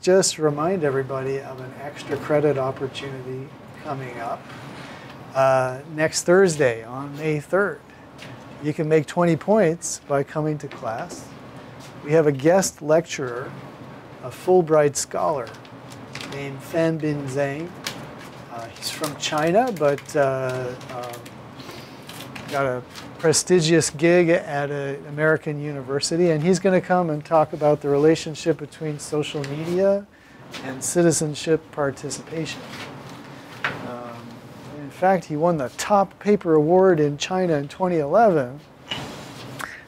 just remind everybody of an extra credit opportunity coming up uh, next Thursday on May 3rd. You can make 20 points by coming to class. We have a guest lecturer, a Fulbright scholar named Fan Bin Zhang. Uh, he's from China, but uh, um, got a prestigious gig at an American university, and he's going to come and talk about the relationship between social media and citizenship participation. Um, in fact, he won the top paper award in China in 2011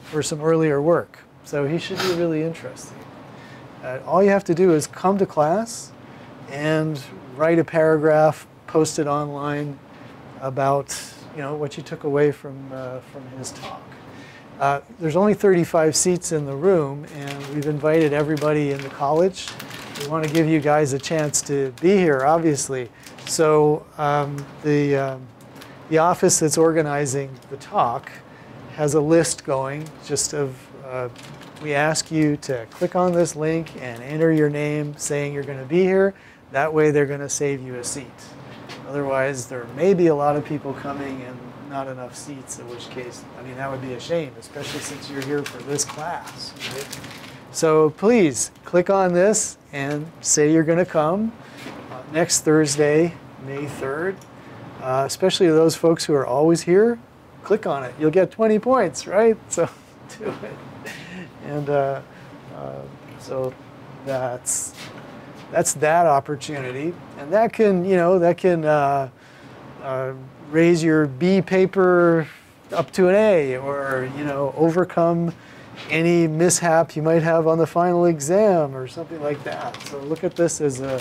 for some earlier work. So he should be really interesting. Uh, all you have to do is come to class and write a paragraph, post it online about you know, what you took away from, uh, from his talk. Uh, there's only 35 seats in the room, and we've invited everybody in the college. We want to give you guys a chance to be here, obviously. So um, the, um, the office that's organizing the talk has a list going just of, uh, we ask you to click on this link and enter your name saying you're going to be here. That way they're going to save you a seat. Otherwise, there may be a lot of people coming and not enough seats, in which case, I mean, that would be a shame, especially since you're here for this class. Right? So please click on this and say you're going to come uh, next Thursday, May 3rd. Uh, especially those folks who are always here, click on it. You'll get 20 points, right? So do it. And uh, uh so that's that's that opportunity, and that can you know that can uh, uh, raise your B paper up to an A, or you know overcome any mishap you might have on the final exam or something like that. So look at this as a,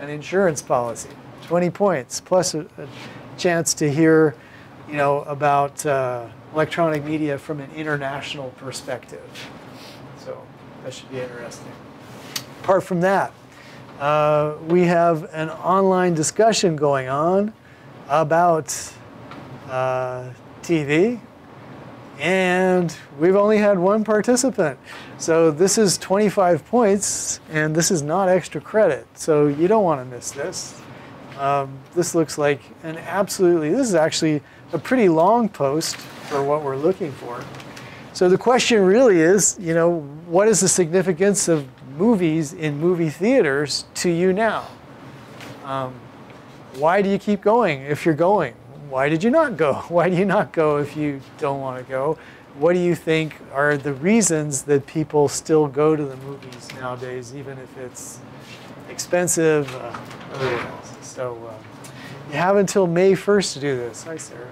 an insurance policy. 20 points plus a, a chance to hear you know about uh, electronic media from an international perspective. So that should be interesting. Apart from that, uh, we have an online discussion going on about uh, TV, and we've only had one participant. So this is 25 points, and this is not extra credit. So you don't want to miss this. Um, this looks like an absolutely, this is actually a pretty long post for what we're looking for. So the question really is, you know, what is the significance of movies in movie theaters to you now? Um, why do you keep going if you're going? Why did you not go? Why do you not go if you don't want to go? What do you think are the reasons that people still go to the movies nowadays, even if it's expensive? Uh, so uh, you have until May 1st to do this. Hi, Sarah.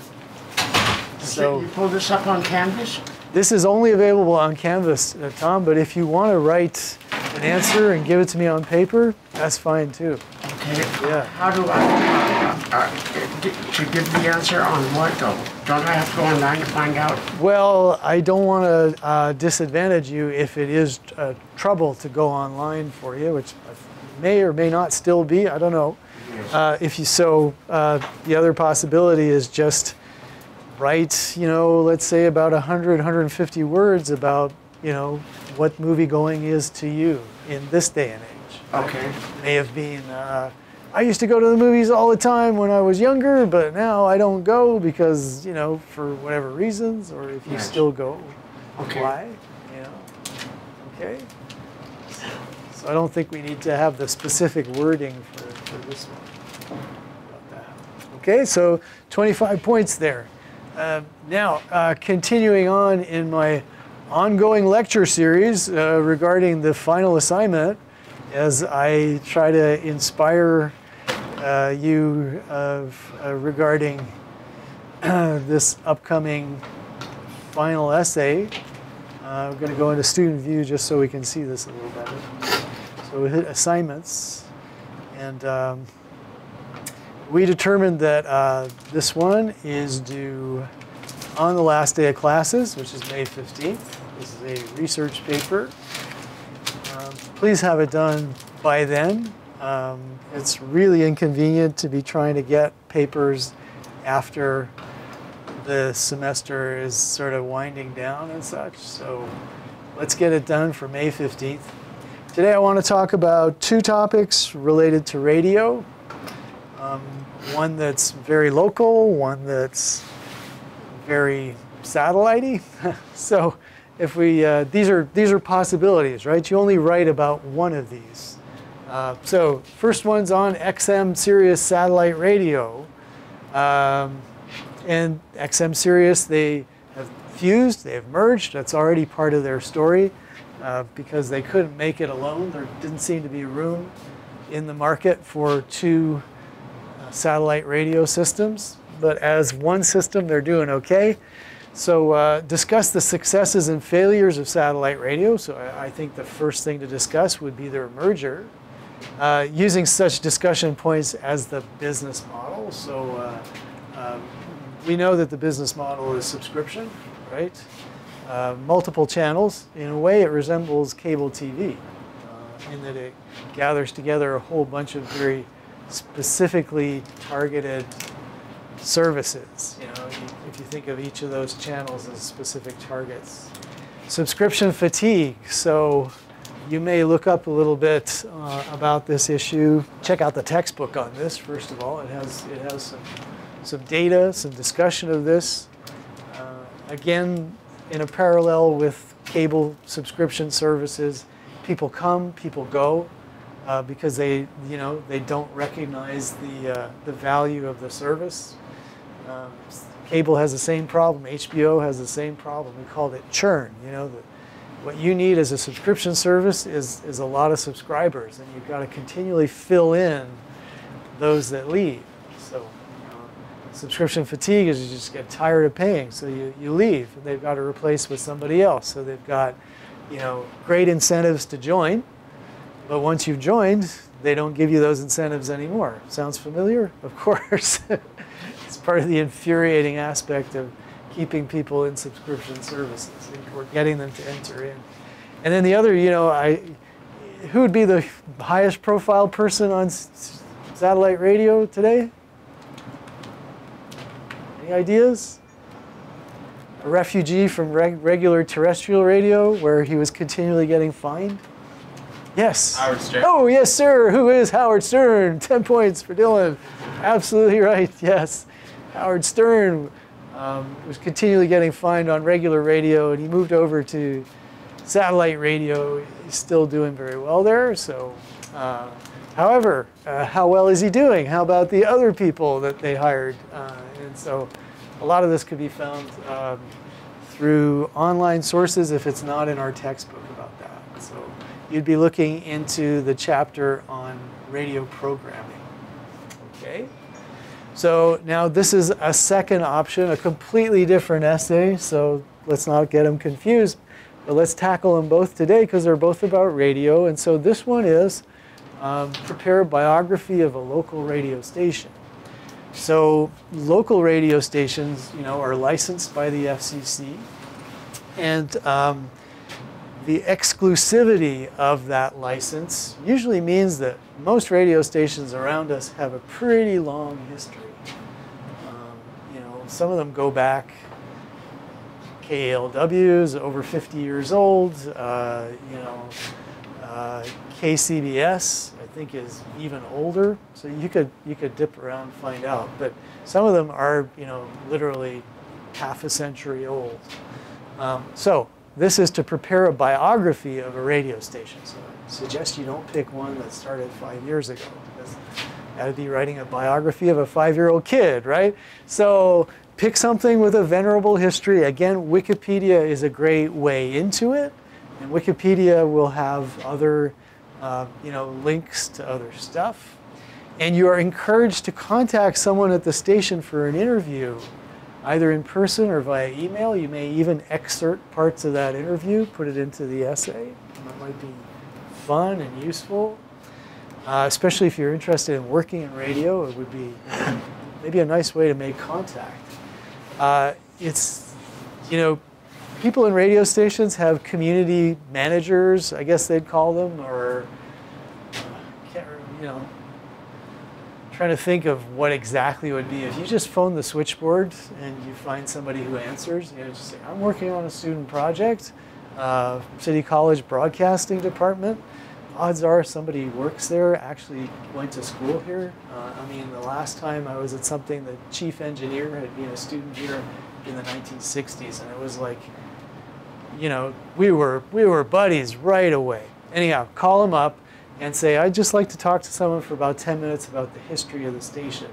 So you pull this up on Canvas? This is only available on Canvas, uh, Tom, but if you want to write an answer and give it to me on paper, that's fine too. Okay. Yeah. How do I, uh, to give the answer on what though? Don't I have to go online to find out? Well, I don't want to uh, disadvantage you if it is uh, trouble to go online for you, which may or may not still be, I don't know. Uh, if you so, uh, the other possibility is just write, you know, let's say about 100, 150 words about, you know, what movie going is to you in this day and age. Okay. May have been, uh, I used to go to the movies all the time when I was younger, but now I don't go because, you know, for whatever reasons, or if you yes. still go, okay. why, you know, okay. So I don't think we need to have the specific wording for, for this one. Okay, so 25 points there. Uh, now, uh, continuing on in my ongoing lecture series uh, regarding the final assignment, as I try to inspire uh, you uh, regarding this upcoming final essay. I'm going to go into student view just so we can see this a little better. So we hit assignments, and um, we determined that uh, this one is due on the last day of classes, which is May 15th. This is a research paper. Um, please have it done by then. Um, it's really inconvenient to be trying to get papers after the semester is sort of winding down and such. So let's get it done for May 15th. Today I want to talk about two topics related to radio. One that's very local, one that's very satellitey. so if we, uh, these are these are possibilities, right? You only write about one of these. Uh, so first one's on XM Sirius satellite radio, um, and XM Sirius they have fused, they have merged. That's already part of their story uh, because they couldn't make it alone. There didn't seem to be room in the market for two satellite radio systems. But as one system, they're doing okay. So uh, discuss the successes and failures of satellite radio. So I, I think the first thing to discuss would be their merger. Uh, using such discussion points as the business model. So uh, um, we know that the business model is subscription, right? Uh, multiple channels. In a way, it resembles cable TV uh, in that it gathers together a whole bunch of very specifically targeted services. You know, if you think of each of those channels as specific targets. Subscription fatigue. So you may look up a little bit uh, about this issue. Check out the textbook on this, first of all. It has, it has some, some data, some discussion of this. Uh, again, in a parallel with cable subscription services, people come, people go. Uh, because they, you know, they don't recognize the, uh, the value of the service. Um, cable has the same problem. HBO has the same problem. We called it churn. You know, the, what you need as a subscription service is, is a lot of subscribers, and you've got to continually fill in those that leave. So subscription fatigue is you just get tired of paying, so you, you leave, they've got to replace with somebody else. So they've got, you know, great incentives to join, but once you've joined, they don't give you those incentives anymore. Sounds familiar? Of course. it's part of the infuriating aspect of keeping people in subscription services. We're getting them to enter in. And then the other, you know, I, who would be the highest profile person on satellite radio today? Any ideas? A refugee from reg regular terrestrial radio where he was continually getting fined? Yes. Howard Stern. Oh, yes, sir. Who is Howard Stern? 10 points for Dylan. Absolutely right. Yes. Howard Stern um, was continually getting fined on regular radio, and he moved over to satellite radio. He's still doing very well there. So, uh, however, uh, how well is he doing? How about the other people that they hired? Uh, and so, a lot of this could be found um, through online sources if it's not in our textbook about that. So, you'd be looking into the chapter on radio programming. Okay. So now this is a second option, a completely different essay. So let's not get them confused. But let's tackle them both today because they're both about radio. And so this one is um, prepare a biography of a local radio station. So local radio stations, you know, are licensed by the FCC, and um, the exclusivity of that license usually means that most radio stations around us have a pretty long history. Um, you know, some of them go back. KALW is over 50 years old. Uh, you know, uh, KCBS I think is even older. So you could you could dip around and find out. But some of them are you know literally half a century old. Um, so this is to prepare a biography of a radio station. So I suggest you don't pick one that started five years ago because that'd be writing a biography of a five-year-old kid, right? So pick something with a venerable history. Again, Wikipedia is a great way into it, and Wikipedia will have other, uh, you know, links to other stuff. And you are encouraged to contact someone at the station for an interview either in person or via email. You may even excerpt parts of that interview, put it into the essay. That might be fun and useful, uh, especially if you're interested in working in radio. It would be maybe a nice way to make contact. Uh, it's, you know, people in radio stations have community managers, I guess they'd call them, or, uh, you know, trying to think of what exactly would be if you just phone the switchboard and you find somebody who answers. You know, just say, "I'm working on a student project, uh, City College Broadcasting Department. odds are somebody works there actually went to school here. Uh, I mean, the last time I was at something, the chief engineer had been a student here in the 1960s, and it was like, you know, we were we were buddies right away. Anyhow, call him up and say, I'd just like to talk to someone for about 10 minutes about the history of the station.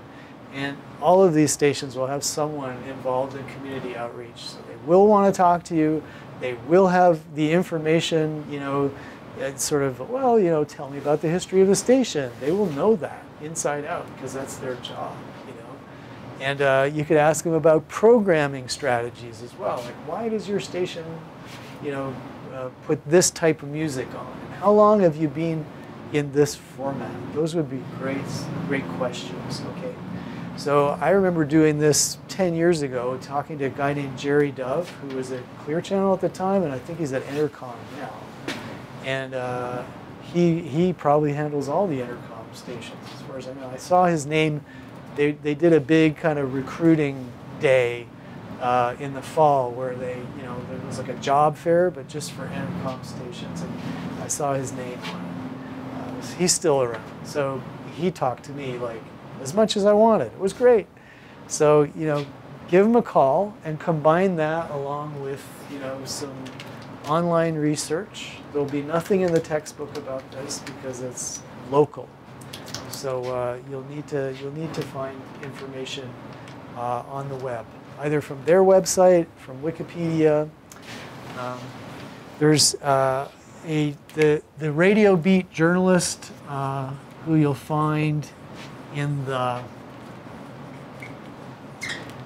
And all of these stations will have someone involved in community outreach. So they will want to talk to you. They will have the information, you know, sort of, well, you know, tell me about the history of the station. They will know that inside out because that's their job, you know. And uh, you could ask them about programming strategies as well. Like, why does your station, you know, uh, put this type of music on? And how long have you been in this format? Those would be great, great questions, okay? So I remember doing this 10 years ago, talking to a guy named Jerry Dove, who was at Clear Channel at the time, and I think he's at Entercom now. And uh, he, he probably handles all the Entercom stations, as far as I know. I saw his name. They, they did a big kind of recruiting day uh, in the fall where they, you know, there was like a job fair, but just for Entercom stations. And I saw his name on it. He's still around. So he talked to me like, as much as I wanted. It was great. So, you know, give him a call and combine that along with, you know, some online research. There'll be nothing in the textbook about this because it's local. So uh, you'll need to you'll need to find information uh, on the web, either from their website, from Wikipedia. Um, there's uh, a the the Radio Beat journalist uh, who you'll find in the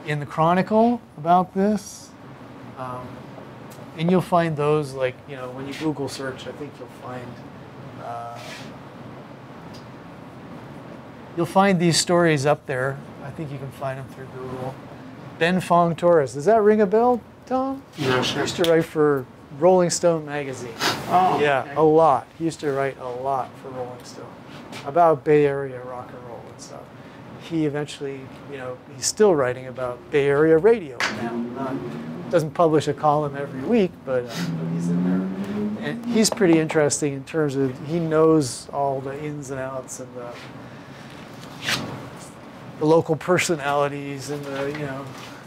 in the Chronicle about this. Um, and you'll find those like you know when you Google search, I think you'll find uh, you'll find these stories up there. I think you can find them through Google. Ben Fong Torres, does that ring a bell, Tom? No, He sir. used to write for Rolling Stone magazine. Oh, Yeah, okay. a lot. He used to write a lot for Rolling Stone about Bay Area rock and roll and stuff. He eventually, you know, he's still writing about Bay Area radio now. Not, doesn't publish a column every week, but, uh, but he's in there. And he's pretty interesting in terms of he knows all the ins and outs and the, the local personalities and the, you know,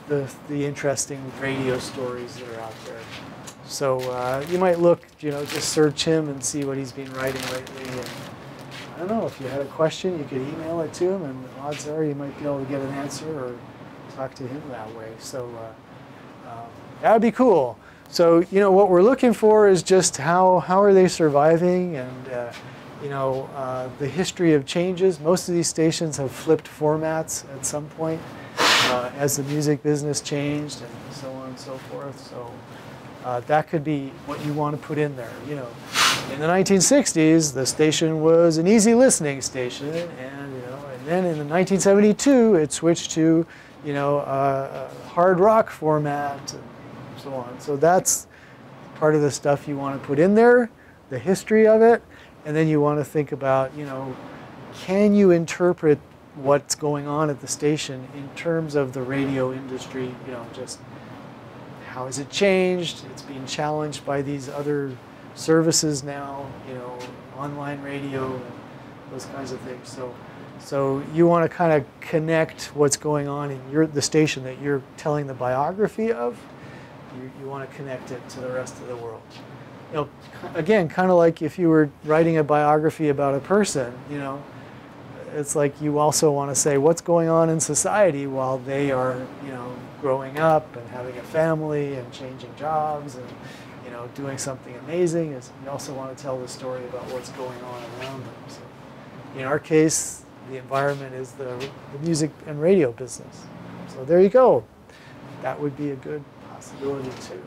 the, the interesting radio stories that are out there. So uh, you might look, you know, just search him and see what he's been writing lately. And I don't know if you had a question, you could email it to him, and odds are you might be able to get an answer or talk to him that way. So uh, um, that would be cool. So you know what we're looking for is just how how are they surviving and. Uh, you know, uh, the history of changes. Most of these stations have flipped formats at some point uh, as the music business changed and so on and so forth. So uh, that could be what you want to put in there. You know, in the 1960s, the station was an easy listening station, and you know, and then in the 1972, it switched to, you know, uh, hard rock format and so on. So that's part of the stuff you want to put in there, the history of it, and then you want to think about, you know, can you interpret what's going on at the station in terms of the radio industry, you know, just how has it changed? It's being challenged by these other services now, you know, online radio and those kinds of things. So, so you want to kind of connect what's going on in your the station that you're telling the biography of. You, you want to connect it to the rest of the world. You know, again, kind of like if you were writing a biography about a person, you know, it's like you also want to say what's going on in society while they are, you know, growing up and having a family and changing jobs and, you know, doing something amazing. Is you also want to tell the story about what's going on around them. So, in our case, the environment is the, the music and radio business. So there you go. That would be a good possibility too.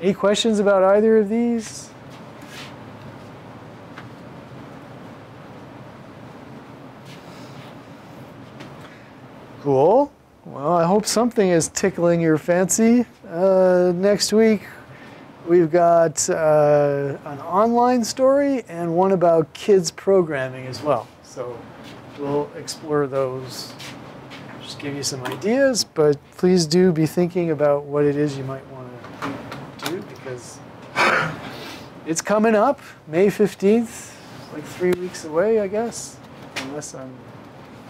Any questions about either of these? Cool. Well, I hope something is tickling your fancy. Uh, next week, we've got uh, an online story and one about kids programming as well. So we'll explore those. Just give you some ideas, but please do be thinking about what it is you might want to do because it's coming up May 15th. like three weeks away, I guess, unless I'm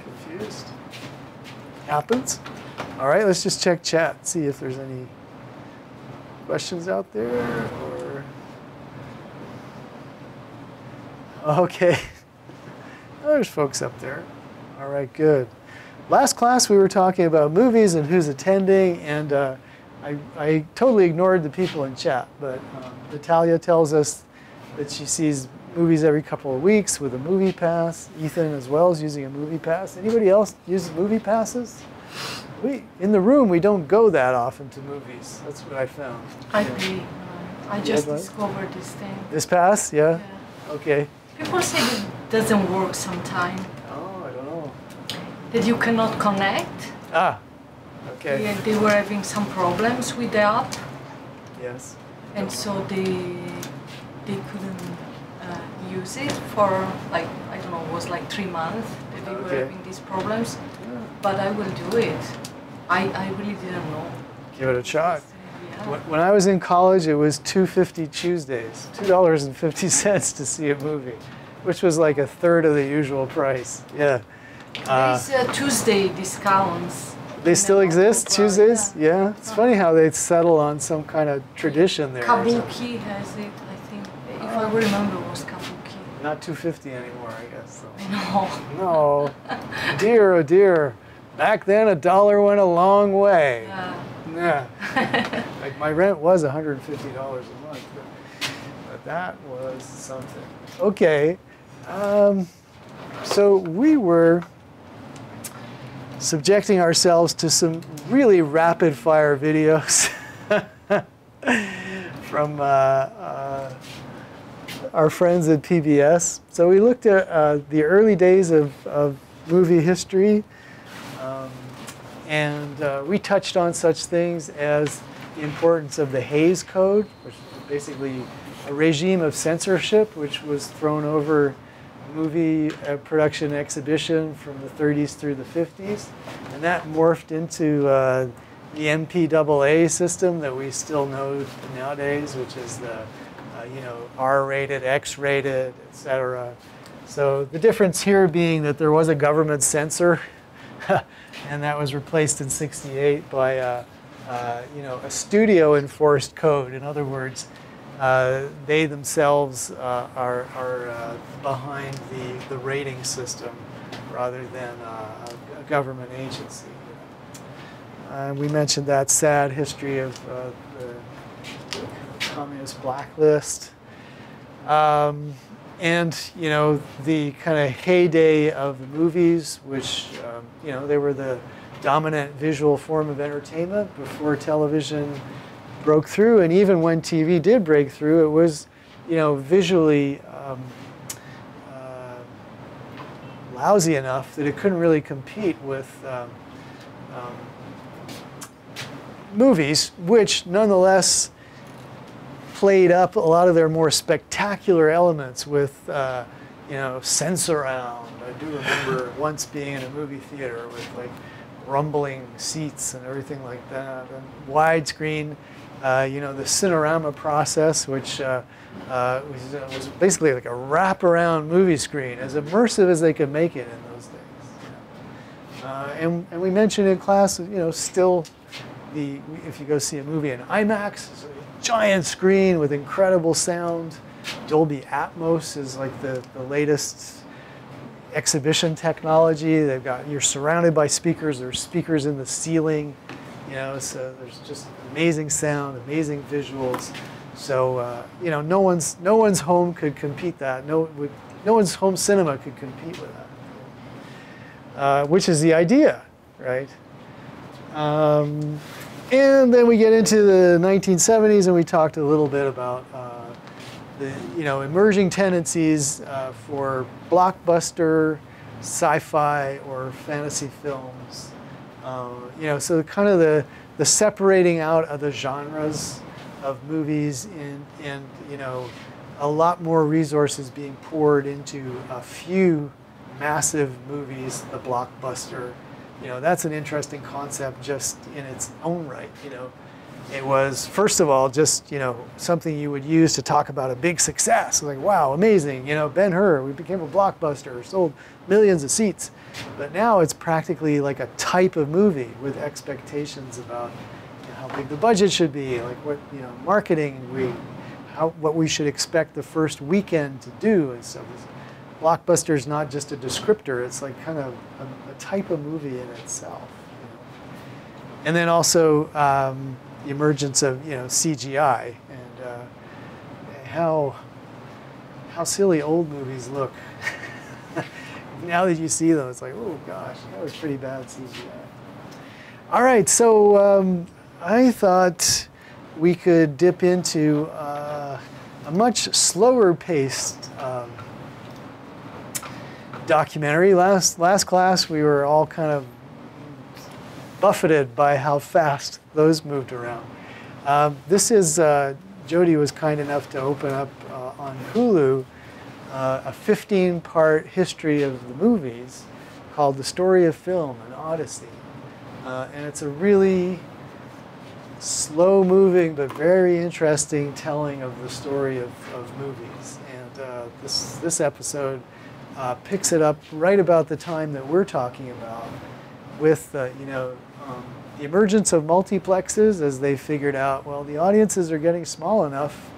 confused. Happens. All right, let's just check chat, see if there's any questions out there or. Okay. There's folks up there. All right, good. Last class we were talking about movies and who's attending, and uh, I, I, totally ignored the people in chat, but um, Natalia tells us that she sees movies every couple of weeks with a MoviePass. Ethan as well is using a MoviePass. Anybody else use movie passes? We in the room we don't go that often to movies. That's what I found. I agree. I just discovered this thing. This pass, yeah. yeah. Okay. People say it doesn't work sometime. Oh, I don't know. That you cannot connect. Ah, okay. Yeah, they were having some problems with the app. Yes. And so they they couldn't use it for like I don't know, it was like three months that they were Okay. having these problems. But I will do it. I, I really didn't know. Give it a shot. Yeah. When I was in college, it was 250 Tuesdays, $2.50 to see a movie, which was like a third of the usual price. Yeah. Uh, There's uh, Tuesday discounts. they still exist, Tuesdays? yeah. Yeah. It's funny how they settle on some kind of tradition there. Kabuki has it, I think. If I remember, was Kabuki. Not 250 anymore, I guess. So. Know. No. dear, oh dear. Back then, a dollar went a long way. Yeah. Yeah. like my rent was $150 a month, but, but that was something. Okay. Um, so we were subjecting ourselves to some really rapid fire videos from uh, uh, our friends at PBS. So we looked at uh, the early days of, of movie history. Um, and uh, we touched on such things as the importance of the Hays Code, which is basically a regime of censorship which was thrown over movie uh, production exhibition from the 30s through the 50s. And that morphed into uh, the MPAA system that we still know nowadays, which is the you know R-rated, X-rated, etc. So the difference here being that there was a government censor and that was replaced in 68 by uh, uh, you know, a studio enforced code. In other words, uh, they themselves uh, are, are uh, behind the, the rating system rather than uh, a, a government agency. Uh, we mentioned that sad history of uh, the communist blacklist. Um, and you know the kind of heyday of the movies, which um, you know they were the dominant visual form of entertainment before television broke through, and even when TV did break through, it was you know visually um, uh, lousy enough that it couldn't really compete with um, um, movies, which nonetheless played up a lot of their more spectacular elements with, uh, you know, sense around. I do remember once being in a movie theater with like rumbling seats and everything like that, and widescreen. Uh, you know, the Cinerama process, which uh, uh, was, uh, was basically like a wraparound movie screen, as immersive as they could make it in those days. Uh, and, and we mentioned in class, you know, still the if you go see a movie in IMAX, giant screen with incredible sound. Dolby Atmos is like the, the latest exhibition technology. They've got you're surrounded by speakers. There's speakers in the ceiling, you know. So there's just amazing sound, amazing visuals. So uh, you know, no one's no one's home could compete that. No, no one's home cinema could compete with that. Uh, which is the idea, right? Um, and then we get into the 1970s, and we talked a little bit about uh, the you know emerging tendencies uh, for blockbuster, sci-fi, or fantasy films. Uh, you know, so kind of the the separating out of the genres of movies, and and you know, a lot more resources being poured into a few massive movies, the blockbuster you know that's an interesting concept just in its own right you know It was first of all just you know something you would use to talk about a big success, like wow, amazing, you know Ben Hur, we became a blockbuster, sold millions of seats. But now it's practically like a type of movie with expectations about you know, how big the budget should be, like what you know marketing we, how what we should expect the first weekend to do and stuff. Blockbuster is not just a descriptor; it's like kind of a, a type of movie in itself. And then also um, the emergence of you know CGI and uh, how how silly old movies look. now that you see them, it's like, oh gosh, that was pretty bad CGI. All right, so um, I thought we could dip into uh, a much slower paced um, documentary. Last, last class, we were all kind of buffeted by how fast those moved around. Um, this is, uh, Jody was kind enough to open up uh, on Hulu uh, a 15 part history of the movies called The Story of Film, an Odyssey. Uh, and it's a really slow moving but very interesting telling of the story of, of movies. And uh, this, this episode uh, picks it up right about the time that we're talking about with, uh, you know, um, the emergence of multiplexes as they figured out, well, the audiences are getting small enough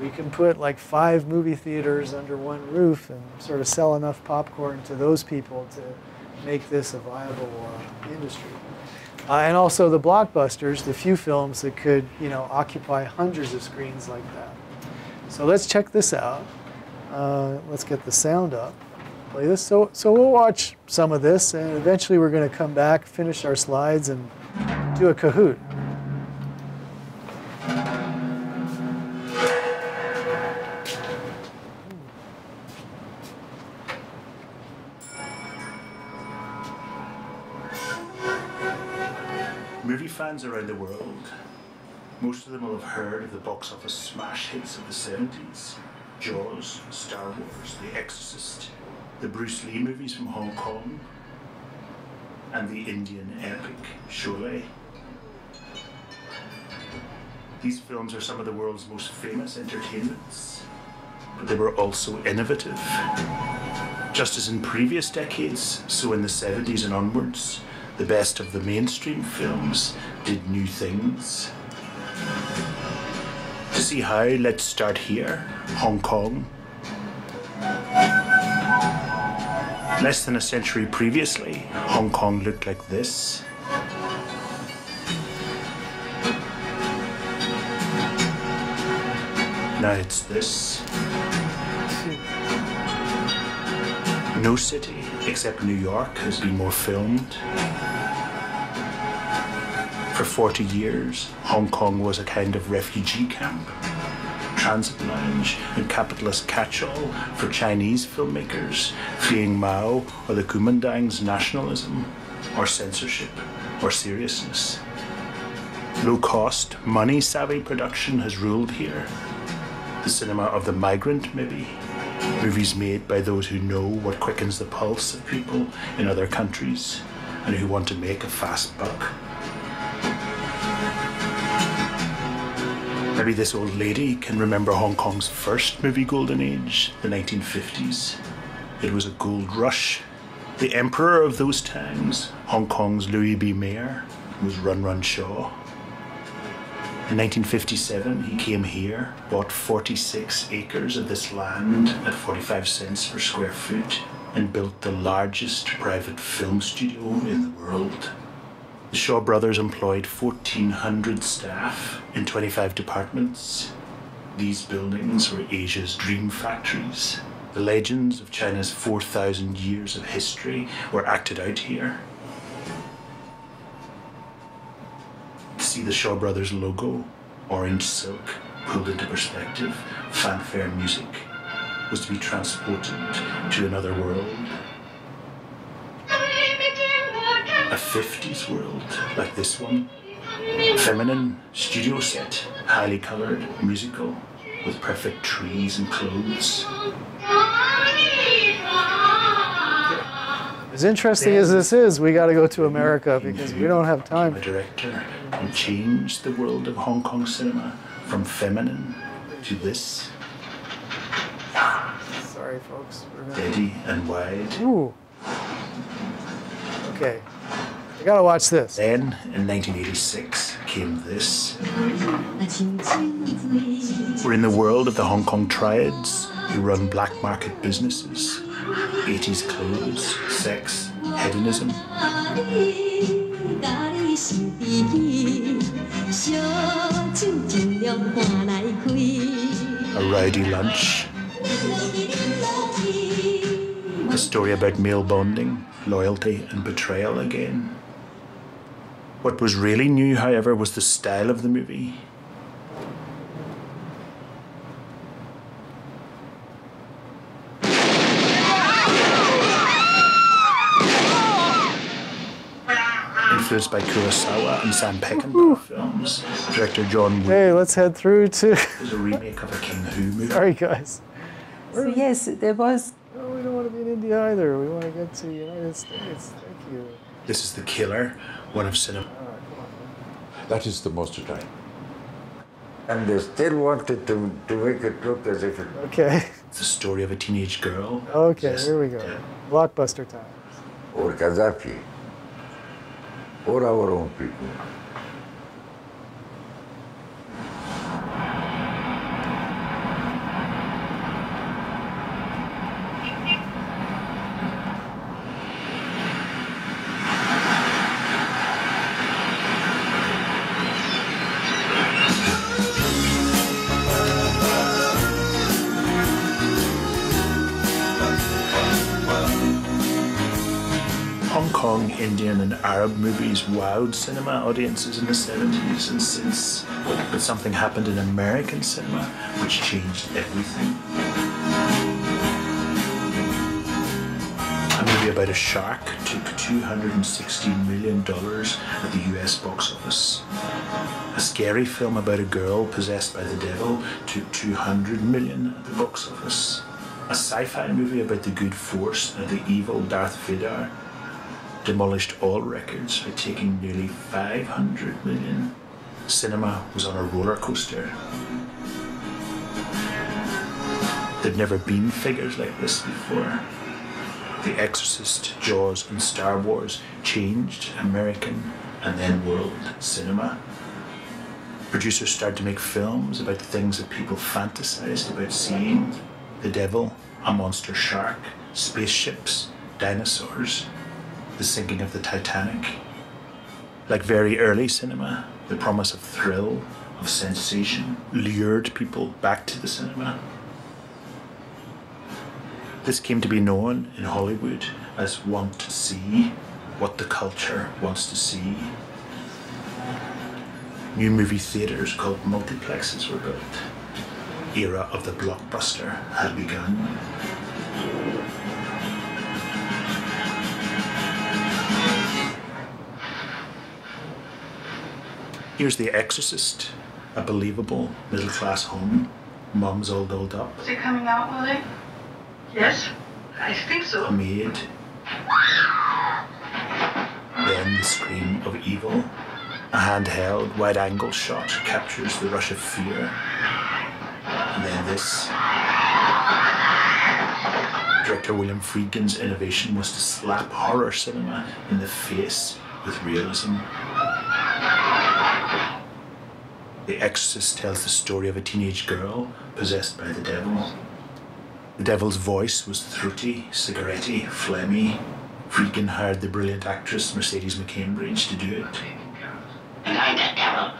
we can put like five movie theaters under one roof and sort of sell enough popcorn to those people to make this a viable uh, industry. Uh, and also the blockbusters, the few films that could, you know, occupy hundreds of screens like that. So let's check this out. Uh, let's get the sound up. Play this. So, so we'll watch some of this, and eventually we're going to come back, finish our slides, and do a Kahoot. Movie fans around the world, most of them will have heard of the box office smash hits of the 70s Jaws, Star Wars, The Exorcist, the Bruce Lee movies from Hong Kong, and the Indian epic Sholay. These films are some of the world's most famous entertainments, but they were also innovative. Just as in previous decades, so in the 70s and onwards, the best of the mainstream films did new things. To see how, let's start here Hong Kong. Less than a century previously, Hong Kong looked like this. Now it's this. No city except New York has been more filmed. For 40 years, Hong Kong was a kind of refugee camp, transit lounge, and capitalist catch all for Chinese filmmakers fleeing Mao or the Kuomintang's nationalism, or censorship, or seriousness. Low cost, money savvy production has ruled here. The cinema of the migrant, maybe. Movies made by those who know what quickens the pulse of people in other countries and who want to make a fast buck. Maybe this old lady can remember Hong Kong's first movie golden age, the 1950s. It was a gold rush. The emperor of those times, Hong Kong's Louis B. Mayer, was Run Run Shaw. In 1957, he came here, bought 46 acres of this land at 45 cents per square foot, and built the largest private film studio in the world. The Shaw brothers employed 1,400 staff in 25 departments. These buildings were Asia's dream factories. The legends of China's 4,000 years of history were acted out here. To see the Shaw Brothers logo, orange silk, pulled into perspective, fanfare music, was to be transported to another world. A 50s world like this one. Feminine, studio set, highly coloured, musical, with perfect trees and clothes. As interesting as this is, we got to go to America because we don't have time. a director who changed the world of Hong Kong cinema from feminine to this, Sorry, folks. Steady and wide. Ooh. Okay. I got to watch this. Then, in 1986, came this. We're in the world of the Hong Kong triads who run black market businesses, 80s clothes, sex, hedonism. A rowdy lunch, a story about male bonding, loyalty, and betrayal again. What was really new, however, was the style of the movie. Influenced by Kurosawa and Sam Peckinpah films, director John Woo Hey, let's head through to. is a remake of a King Hu movie. Sorry, guys. So yes, there was No, we don't want to be in India either. We want to get to the United States. Thank you. This is The Killer, one of cinema. All right, come on. That is the most time. And they still wanted to, to make it look as if it Okay. It's the story of a teenage girl. Okay, possessed here we go. death. Blockbuster time. or Gaddafi or our own people. Wowed cinema audiences in the 70s and since. But something happened in American cinema which changed everything. A movie about a shark took $260 million at the US box office. A scary film about a girl possessed by the devil took $200 million at the box office. A sci-fi movie about the good force and the evil Darth Vader demolished all records by taking nearly 500 million. Cinema was on a roller coaster. There'd never been figures like this before. The Exorcist, Jaws, and Star Wars changed American and then world cinema. Producers started to make films about the things that people fantasized about seeing the devil, a monster shark, spaceships, dinosaurs, the sinking of the Titanic. Like very early cinema, the promise of thrill, of sensation, lured people back to the cinema. This came to be known in Hollywood as want to see what the culture wants to see. New movie theatres called multiplexes were built. Era of the blockbuster had begun. Here's The Exorcist, a believable middle class home. Mom's all dolled up, Is it coming out, Willie? Yes, I think so. a maid. Then the scream of evil. A handheld, wide angle shot captures the rush of fear. And then this. Director William Friedkin's innovation was to slap horror cinema in the face with realism. The Exorcist tells the story of a teenage girl possessed by the devil. The devil's voice was throaty, cigarette-y, phlegmy. Friedkin hired the brilliant actress Mercedes McCambridge to do it. And I'm the devil.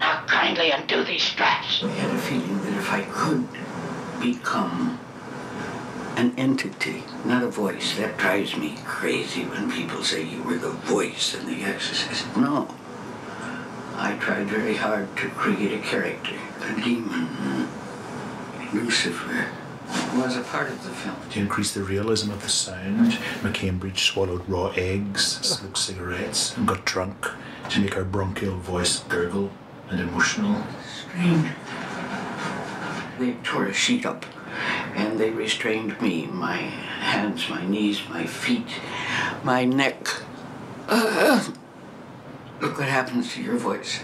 Now kindly undo these straps. I had a feeling that if I could become an entity, not a voice, that drives me crazy when people say you were the voice in The Exorcist. No. I tried very hard to create a character, a demon. Lucifer was a part of the film. To increase the realism of the sound, McCambridge swallowed raw eggs, smoked cigarettes, and got drunk to make her bronchial voice gurgle and emotional. Strange. They tore a sheet up and they restrained me, my hands, my knees, my feet. my neck. Uh, look what happens to your voice.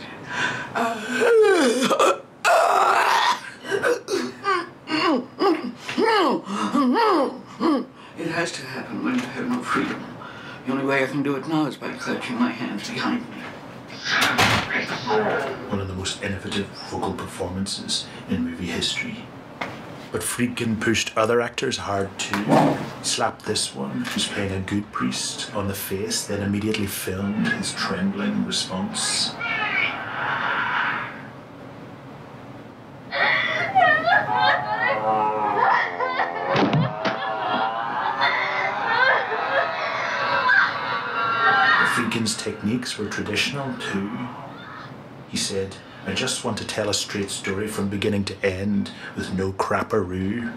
It has to happen when you have no freedom. The only way I can do it now is by clutching my hands behind me. One of the most innovative vocal performances in movie history. But Friedkin pushed other actors hard too. He slapped this one, who's playing a good priest, on the face, then immediately filmed his trembling response. Friedkin's techniques were traditional too. He said, I just want to tell a straight story from beginning to end with no crapperoo.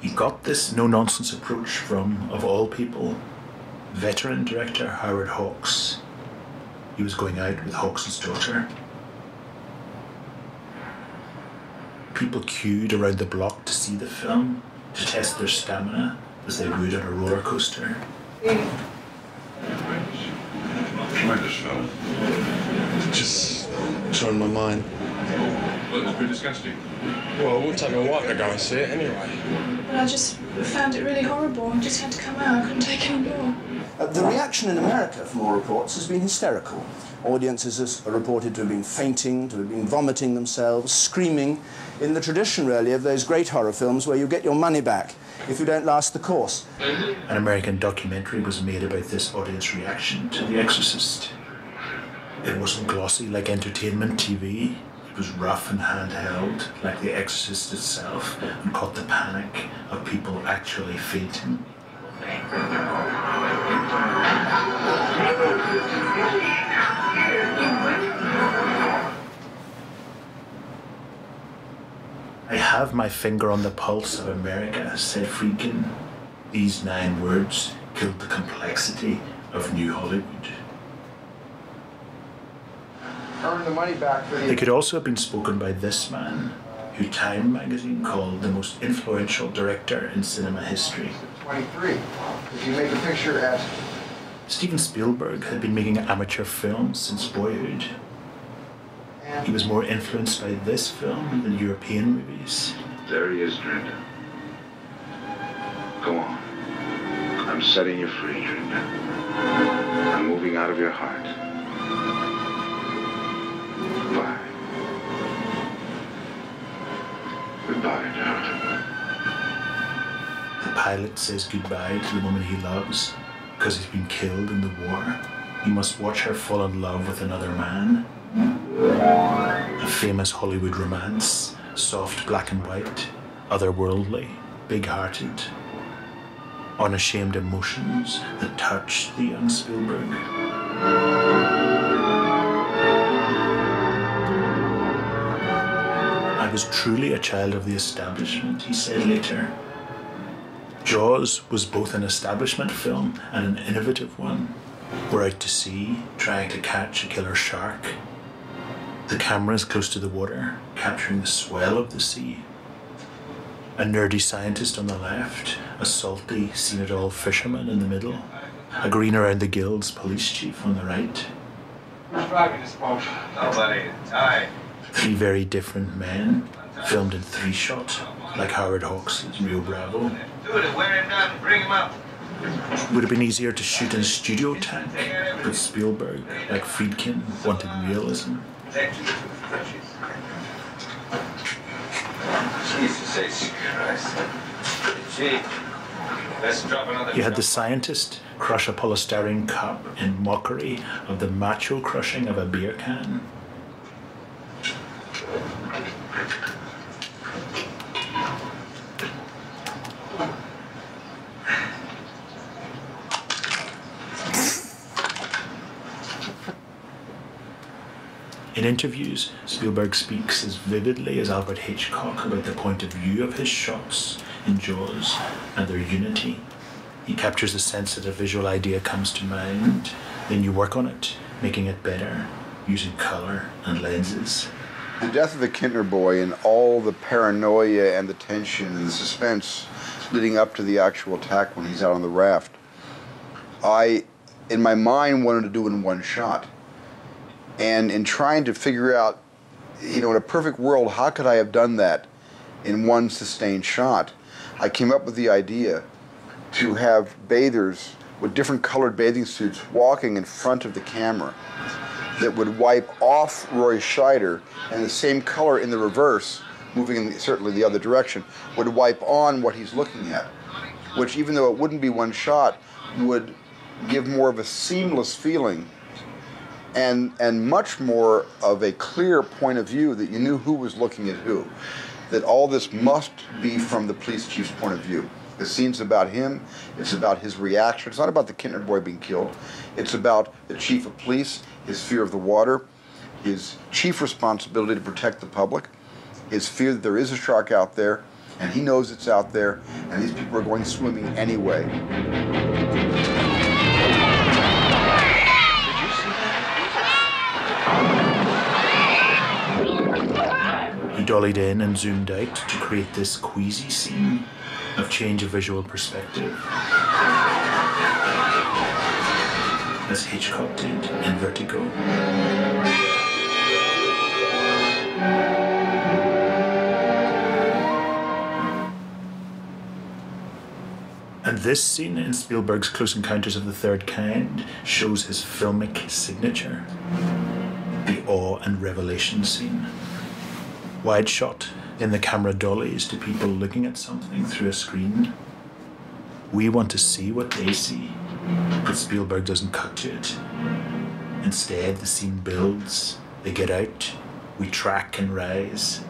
He got this no nonsense approach from, of all people, veteran director Howard Hawks. He was going out with Hawks' daughter. People queued around the block to see the film, to test their stamina as they would on a roller coaster film. Just showing my mind. Well, it's pretty disgusting. Well, it wouldn't take me a while to go and see it anyway. But I just found it really horrible. I just had to come out. I couldn't take any more. Uh, the reaction in America, from all reports, has been hysterical. Audiences are reported to have been fainting, to have been vomiting themselves, screaming, in the tradition, really, of those great horror films where you get your money back if you don't last the course. An American documentary was made about this audience reaction to The Exorcist. It wasn't glossy like entertainment TV. It was rough and handheld like The Exorcist itself and caught the panic of people actually fainting. I have my finger on the pulse of America, said Friedkin. These nine words killed the complexity of New Hollywood. Earn the money back for the. They could also have been spoken by this man, who Time magazine called the most influential director in cinema history. 23. If you make a picture at Steven Spielberg had been making amateur films since boyhood. He was more influenced by this film than European movies. There he is, Dorinda. Go on. I'm setting you free, Dorinda. I'm moving out of your heart. Goodbye. Goodbye, darling. The pilot says goodbye to the woman he loves because he's been killed in the war. He must watch her fall in love with another man. A famous Hollywood romance, soft black and white, otherworldly, big hearted. Unashamed emotions that touch the young Spielberg. Was truly a child of the establishment, he said later. Jaws was both an establishment film and an innovative one. We're out to sea, trying to catch a killer shark. The camera's close to the water, capturing the swell of the sea. A nerdy scientist on the left, a salty, seen it all fisherman in the middle, a green around the gills police chief on the right. Who's driving this boat? Nobody. Ty. Three very different men, filmed in three shot, like Howard Hawks' Rio Bravo. Would have been easier to shoot in a studio tank, but Spielberg, like Friedkin, wanted realism. Jesus Christ. You had the scientist crush a polystyrene cup in mockery of the macho crushing of a beer can. In interviews, Spielberg speaks as vividly as Alfred Hitchcock about the point of view of his shots in Jaws and their unity. He captures the sense that a visual idea comes to mind, then you work on it, making it better, using color and lenses. The death of the Kintner boy and all the paranoia and the tension and the suspense leading up to the actual attack when he's out on the raft. I in my mind, wanted to do in one shot. And in trying to figure out, you know, in a perfect world, how could I have done that in one sustained shot? I came up with the idea to have bathers with different colored bathing suits walking in front of the camera that would wipe off Roy Scheider and the same color in the reverse, moving in the, certainly the other direction, would wipe on what he's looking at, which even though it wouldn't be one shot, would give more of a seamless feeling and and much more of a clear point of view that you knew who was looking at who. That all this must be from the police chief's point of view. The scene's about him. It's about his reaction. It's not about the Kintner boy being killed. It's about the chief of police, his fear of the water, his chief responsibility to protect the public, his fear that there is a shark out there, and he knows it's out there, and these people are going swimming anyway. Dollied in and zoomed out to create this queasy scene of change of visual perspective. As Hitchcock did in Vertigo. And this scene in Spielberg's Close Encounters of the Third Kind shows his filmic signature the awe and revelation scene. Wide shot, in the camera dollies to people looking at something through a screen. We want to see what they see, but Spielberg doesn't cut to it. Instead, the scene builds, they get out, we track and rise.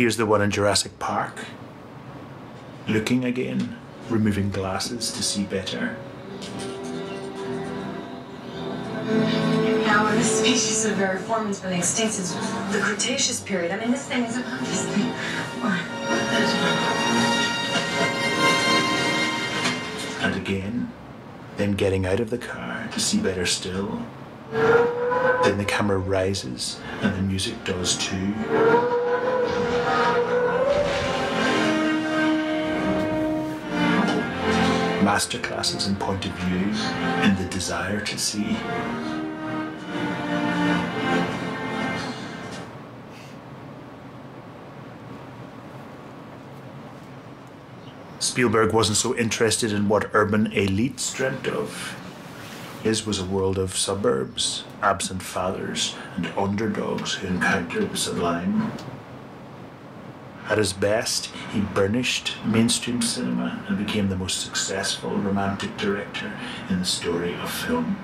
Here's the one in Jurassic Park. Looking again, removing glasses to see better. Now, when this species of variformins been extinct since the Cretaceous period. I mean, this thing is obviously. And again, then getting out of the car to see better still. Then the camera rises and the music does too. Masterclasses in point of view and the desire to see. Spielberg wasn't so interested in what urban elites dreamt of. His was a world of suburbs, absent fathers, and underdogs who encountered the sublime. At his best, he burnished mainstream cinema and became the most successful romantic director in the story of film.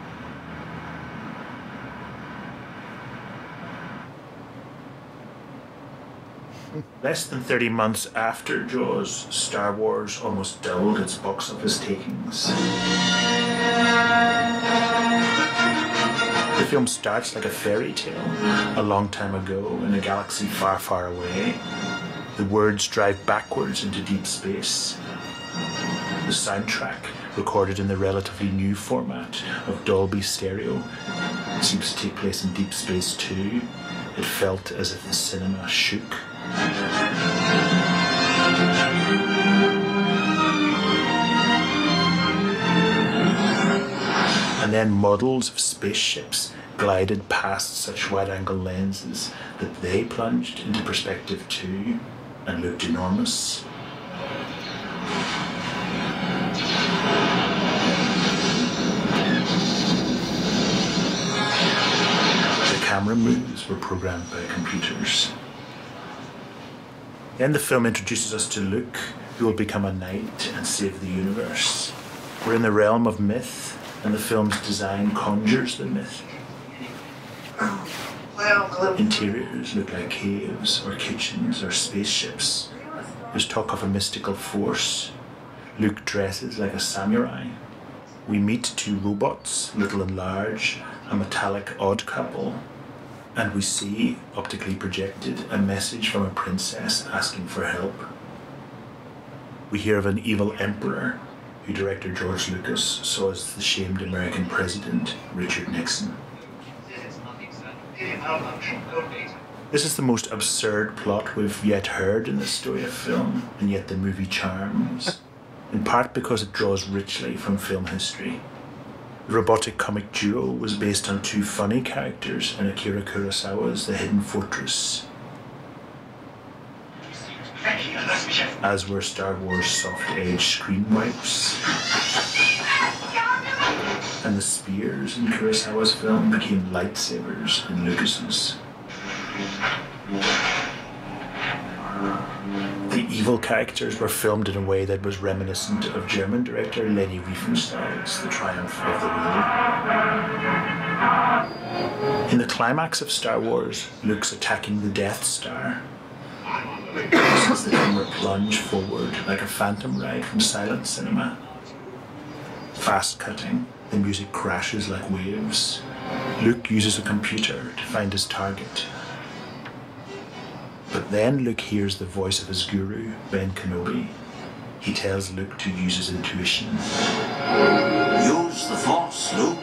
Less than 30 months after Jaws, Star Wars almost doubled its box office takings. The film starts like a fairy tale, a long time ago in a galaxy far, far away. The words drive backwards into deep space. The soundtrack, recorded in the relatively new format of Dolby Stereo, seems to take place in deep space too. It felt as if the cinema shook. And then models of spaceships glided past such wide angle lenses that they plunged into perspective too and looked enormous. The camera moves were programmed by computers. Then the film introduces us to Luke, who will become a knight and save the universe. We're in the realm of myth, and the film's design conjures the myth. Interiors look like caves or kitchens or spaceships. There's talk of a mystical force. Luke dresses like a samurai. We meet two robots, little and large, a metallic odd couple, and we see, optically projected, a message from a princess asking for help. We hear of an evil emperor who director George Lucas saw as the shamed American president, Richard Nixon. This is the most absurd plot we've yet heard in the story of film, and yet the movie charms, in part because it draws richly from film history. The robotic comic duo was based on two funny characters in Akira Kurosawa's The Hidden Fortress, as were Star Wars soft edge screen wipes. And the spears in Kurosawa's film became lightsabers in Lucas's. The evil characters were filmed in a way that was reminiscent of German director Leni Riefenstahl's The Triumph of the Will. In the climax of Star Wars, Luke's attacking the Death Star. Sees the camera plunge forward like a phantom ride from silent cinema. Fast cutting, the music crashes like waves. Luke uses a computer to find his target. But then Luke hears the voice of his guru, Ben Kenobi. He tells Luke to use his intuition. Use the Force, Luke.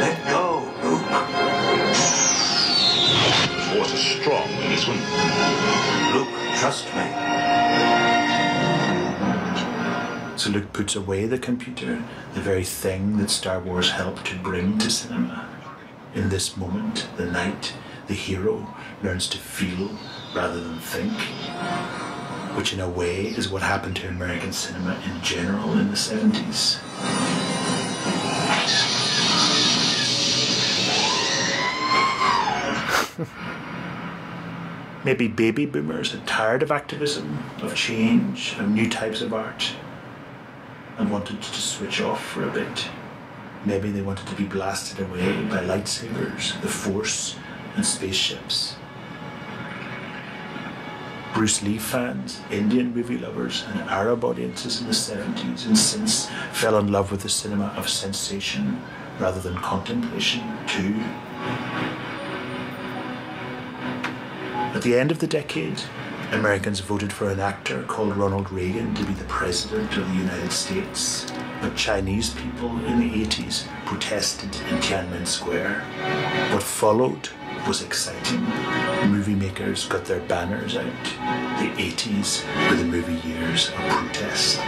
Let go, Luke. The force is strong in this one. Luke, trust me. So Luke puts away the computer, the very thing that Star Wars helped to bring to cinema. In this moment, the knight, the hero, learns to feel rather than think, which in a way is what happened to American cinema in general in the 70s. Maybe baby boomers had tired of activism, of change, of new types of art, and wanted to switch off for a bit. Maybe they wanted to be blasted away by lightsabers, the Force, and spaceships. Bruce Lee fans, Indian movie lovers, and Arab audiences in the 70s and since fell in love with the cinema of sensation rather than contemplation, too. At the end of the decade, Americans voted for an actor called Ronald Reagan to be the President of the United States. But Chinese people in the 80s protested in Tiananmen Square. What followed was exciting. Movie makers got their banners out. The 80s were the movie years of protest.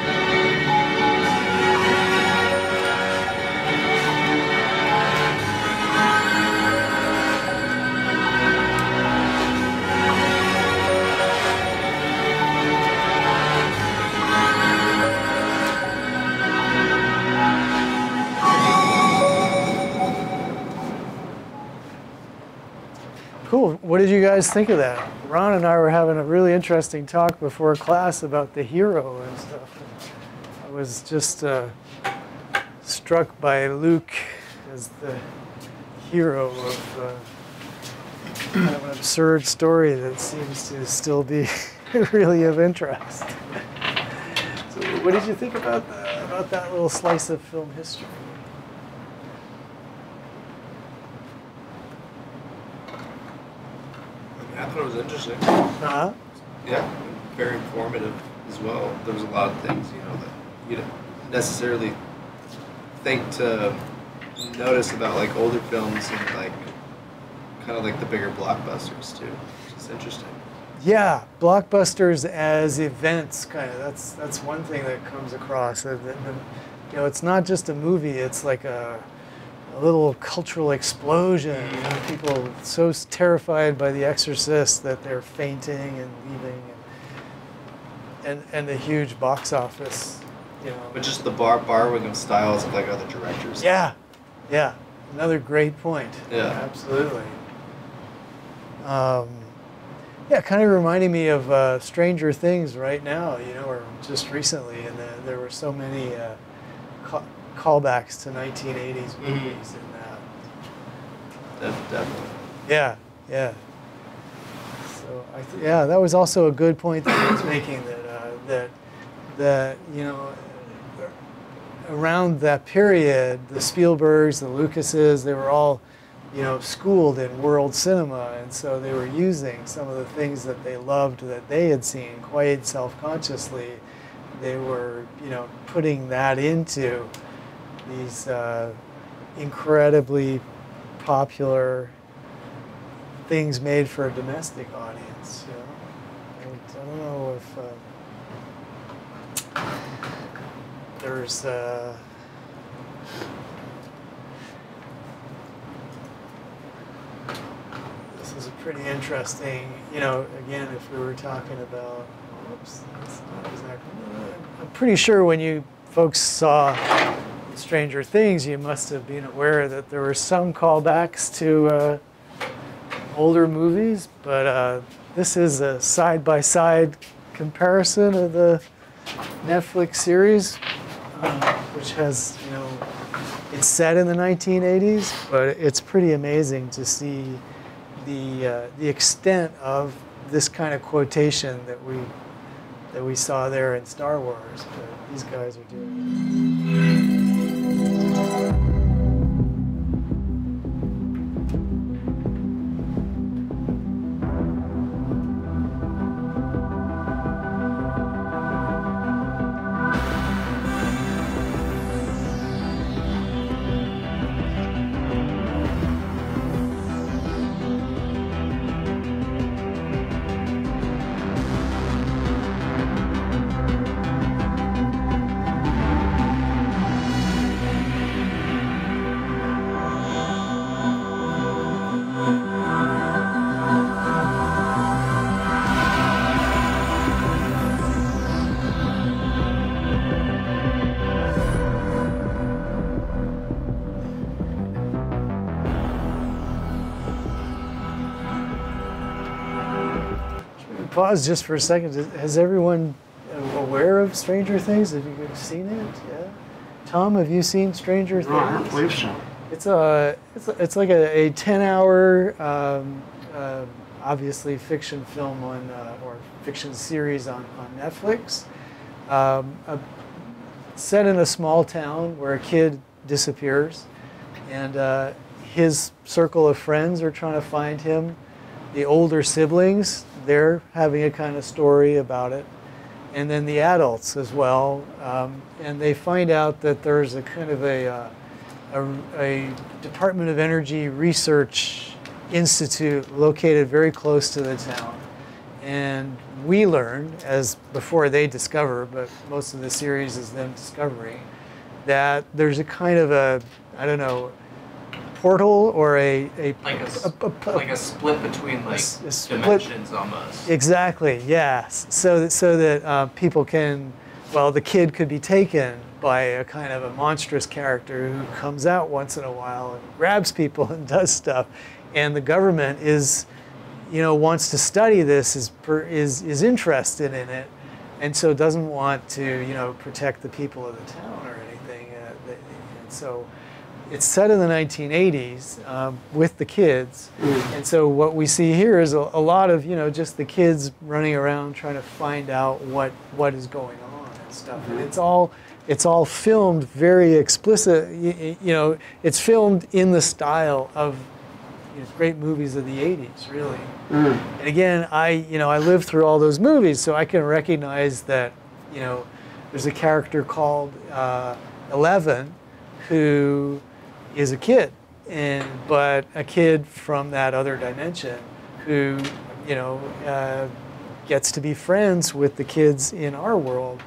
Cool. What did you guys think of that? Ron and I were having a really interesting talk before class about the hero and stuff. I was just uh, struck by Luke as the hero of uh, kind of an absurd story that seems to still be really of interest. so, what did you think about the, about that little slice of film history? I thought it was interesting. Uh-huh. Yeah, very informative as well. There was a lot of things, you know, that you don't necessarily think to notice about like older films and like kind of like the bigger blockbusters too. Which is interesting. Yeah, blockbusters as events, kind of. That's that's one thing that comes across. You know, it's not just a movie. It's like a, a little cultural explosion. You know, people so terrified by The Exorcist that they're fainting and leaving, and and, and the huge box office. You know. But just the bar borrowing of styles of like other directors. Yeah, yeah. Another great point. Yeah. absolutely. Um, yeah, kind of reminding me of uh, Stranger Things right now, you know, or just recently, and the, there were so many uh, callbacks to 1980s Mhm. movies in that. Def- definitely. Yeah, yeah. So I th- yeah, that was also a good point that he was making that uh, that that you know around that period, the Spielbergs, the Lucases, they were all, you know, schooled in world cinema, and so they were using some of the things that they loved that they had seen quite self-consciously. They were, you know, putting that into these uh, incredibly popular things made for a domestic audience. You know? I don't know if. Uh, there's uh, this is a pretty interesting you know again if we were talking about whoops, that's not exactly, I'm pretty sure when you folks saw Stranger Things you must have been aware that there were some callbacks to uh, older movies but uh, this is a side-by-side comparison of the Netflix series uh, which has, you know, it's set in the 1980s, but it's pretty amazing to see the uh, the extent of this kind of quotation that we that we saw there in Star Wars. But these guys are doing. Pause just for a second. Has everyone aware of Stranger Things? Have you seen it? Yeah. Tom, have you seen Stranger Things? No, I don't believe so. It's a it's, it's like a, a ten hour, um, uh, obviously fiction film on uh, or fiction series on on Netflix. Um, a, set in a small town where a kid disappears, and uh, his circle of friends are trying to find him. The older siblings they're having a kind of story about it. And then the adults as well. Um, and they find out that there's a kind of a, uh, a, a, Department of Energy research institute located very close to the town. And we learn, as before they discover, but most of the series is them discovering, that there's a kind of a, I don't know, portal or a, a like a, a, a, like a split between like split, dimensions almost. Exactly. Yes. So that so that uh, people can, well, the kid could be taken by a kind of a monstrous character who comes out once in a while and grabs people and does stuff, and the government is, you know, wants to study this is per, is is interested in it, and so doesn't want to you know protect the people of the town or anything. Uh, they, and so it's set in the 1980s um, with the kids, mm. and so what we see here is a, a, lot of you know just the kids running around trying to find out what what is going on and stuff, mm-hmm. and it's all it's all filmed very explicit. You, you, know, it's filmed in the style of you know, great movies of the 80s, really. Mm. And again, I you know I lived through all those movies, so I can recognize that you know there's a character called uh, Eleven who is a kid, and but a kid from that other dimension who, you know, uh, gets to be friends with the kids in our world,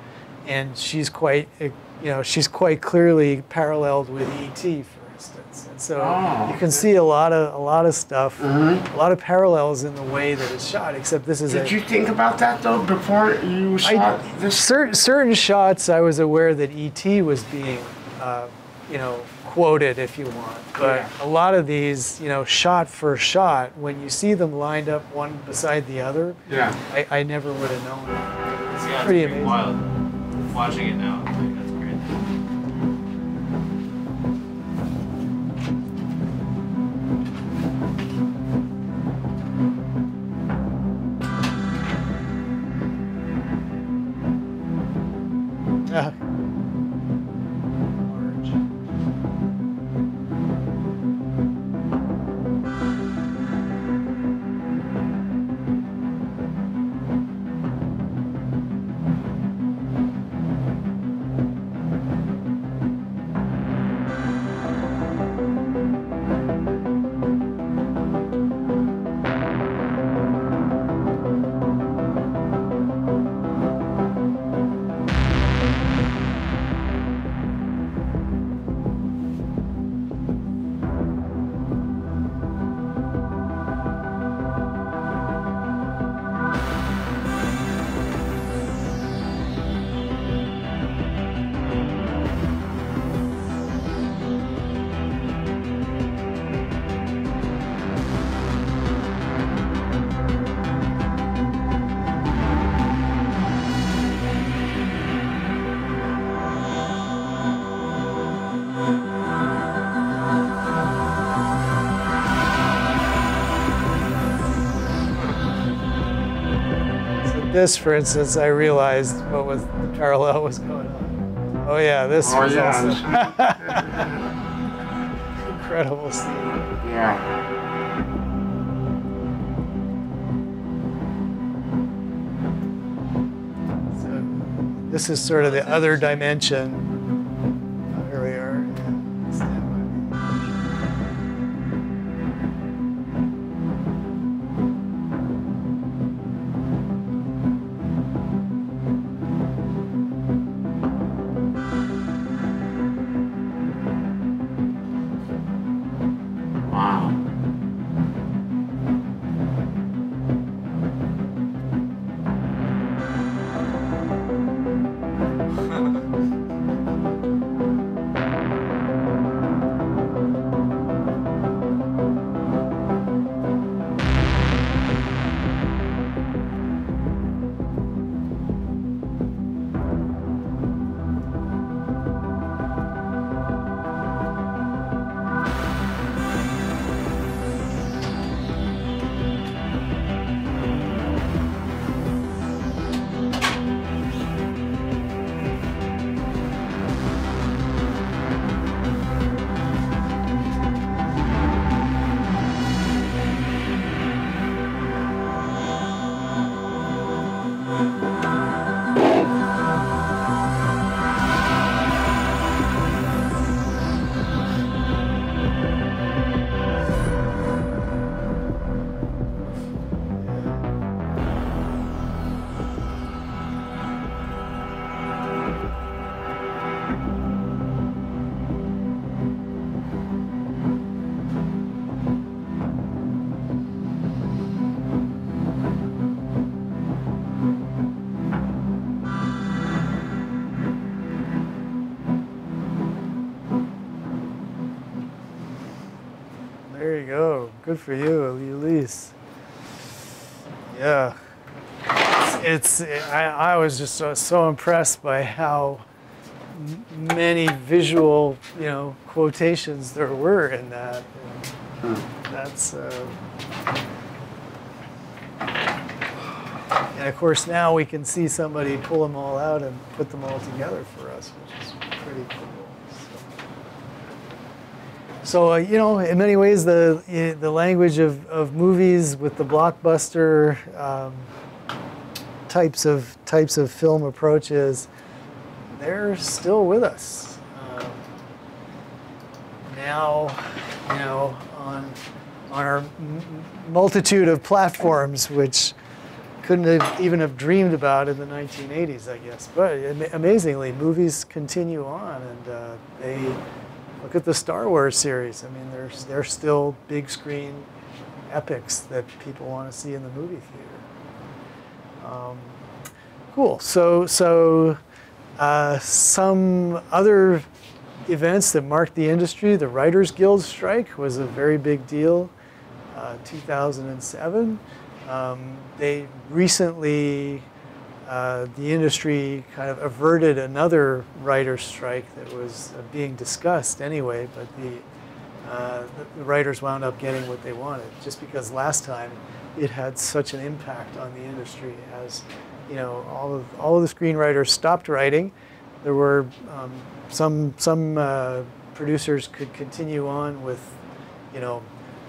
and she's quite, you know, she's quite clearly paralleled with ET, for instance. And so oh, you can see a lot of a lot of stuff, mm-hmm. a lot of parallels in the way that it's shot. Except this is. Did a, you think about that though before you shot I, this? Certain certain shots, I was aware that ET was being, uh, you know, quoted if you want. But yeah. a lot of these, you know, shot for shot, when you see them lined up one beside the other, yeah. I, I never would have known. It's yeah, pretty it's amazing. Wild. Watching it now, this, for instance, I realized what was the parallel was going on. Oh yeah, this Oh, was yeah. also incredible scene. Yeah. So this is sort of the other dimension. Good for you, Elise. Yeah. It's, it's I, I was just so, so impressed by how many visual, you know, quotations there were in that. And that's, uh, and of course now we can see somebody pull them all out and put them all together for us, which is pretty cool. So uh, you know, in many ways, the the language of, of movies with the blockbuster um, types of types of film approaches, they're still with us. Um, now, you know, on on our multitude of platforms, which couldn't have even have dreamed about in the 1980s, I guess. But ama- amazingly, movies continue on, and uh, they look at the Star Wars series. I mean, there's they're still big screen epics that people want to see in the movie theater. Um, cool. So so uh, some other events that marked the industry. The Writers Guild strike was a very big deal. Uh, 2007. Um, they recently uh, the industry kind of averted another writer's strike that was uh, being discussed anyway, but the, uh, the, writers wound up getting what they wanted just because last time it had such an impact on the industry as you know all of all of the screenwriters stopped writing. There were um, some some uh, producers could continue on with you know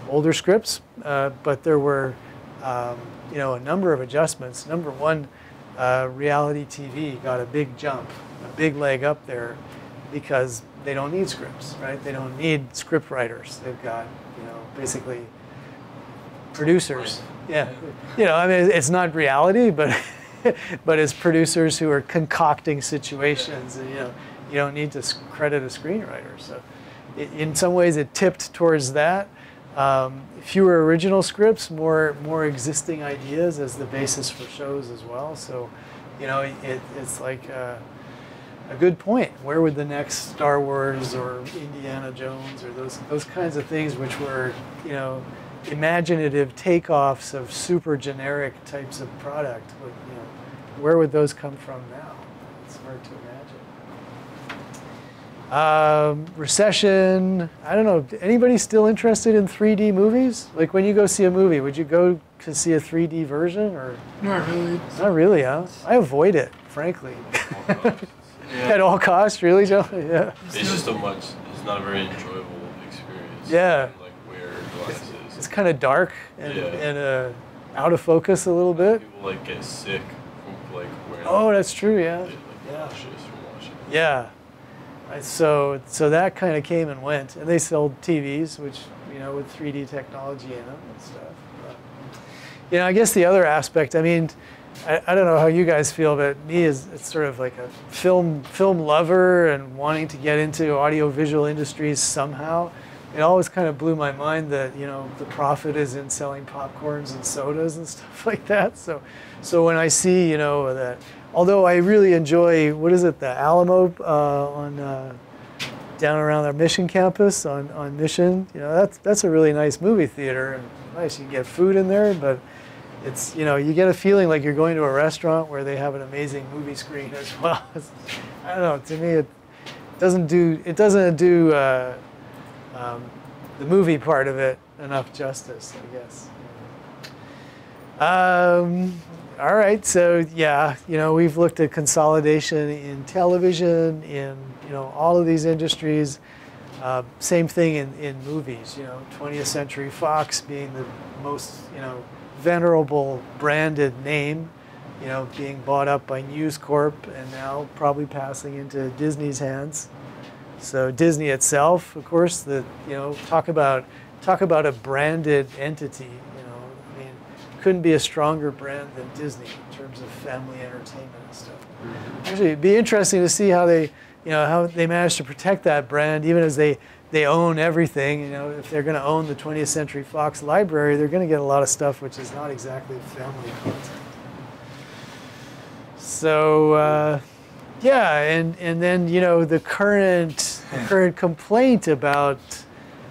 older scripts, uh, but there were um, you know a number of adjustments. Number one, uh, reality TV got a big jump, a big leg up there, because they don't need scripts, right? They don't need script writers. They've got you know basically producers. Yeah, you know I mean it's not reality, but but it's producers who are concocting situations, and you know you don't need to credit a screenwriter. So i in some ways it tipped towards that. Um, fewer original scripts, more more existing ideas as the basis for shows as well. So, you know, it, it's like uh, a good point. Where would the next Star Wars or Indiana Jones or those those kinds of things, which were you know imaginative takeoffs of super generic types of product, would, you know, where would those come from now? It's hard to imagine. Um, recession. I don't know. Anybody still interested in 3D movies? Like when you go see a movie, would you go to see a 3D version or? Not really. Not really, huh? I avoid it, frankly. At all costs, really, Joe? Yeah. It's just a much. It's not a very enjoyable experience. Yeah. Like wear glasses. It's kind of dark and, Yeah. and uh, out of focus a little bit. People like get sick from like wearing. Oh, that's true. Yeah. They, like, nauseous from watching. Yeah. So so that kind of came and went, and they sold TVs, which you know with 3D technology in them and stuff. But, you know, I guess the other aspect. I mean, I, I don't know how you guys feel, but me is it's sort of like a film film lover and wanting to get into audiovisual industries somehow. It always kind of blew my mind that you know the profit is in selling popcorns and sodas and stuff like that. So, so when I see you know that, although I really enjoy what is it, the Alamo uh, on uh, down around our Mission campus on, on Mission, you know that's that's a really nice movie theater and nice. You can get food in there, but it's you know you get a feeling like you're going to a restaurant where they have an amazing movie screen as well. I don't know. To me, it doesn't do it doesn't do uh, um, the movie part of it enough justice, I guess. Um, all right, so yeah, you know we've looked at consolidation in television, in you know all of these industries. Uh, same thing in, in movies. You know, 20th Century Fox being the most you know venerable branded name. You know, being bought up by News Corp and now probably passing into Disney's hands. So Disney itself, of course, the you know talk about talk about a branded entity. You know, I mean, couldn't be a stronger brand than Disney in terms of family entertainment and stuff. Actually, it'd be interesting to see how they you know how they manage to protect that brand, even as they they own everything. You know, if they're going to own the 20th Century Fox library, they're going to get a lot of stuff which is not exactly family content. So. Uh, yeah, and, and then you know the current the current complaint about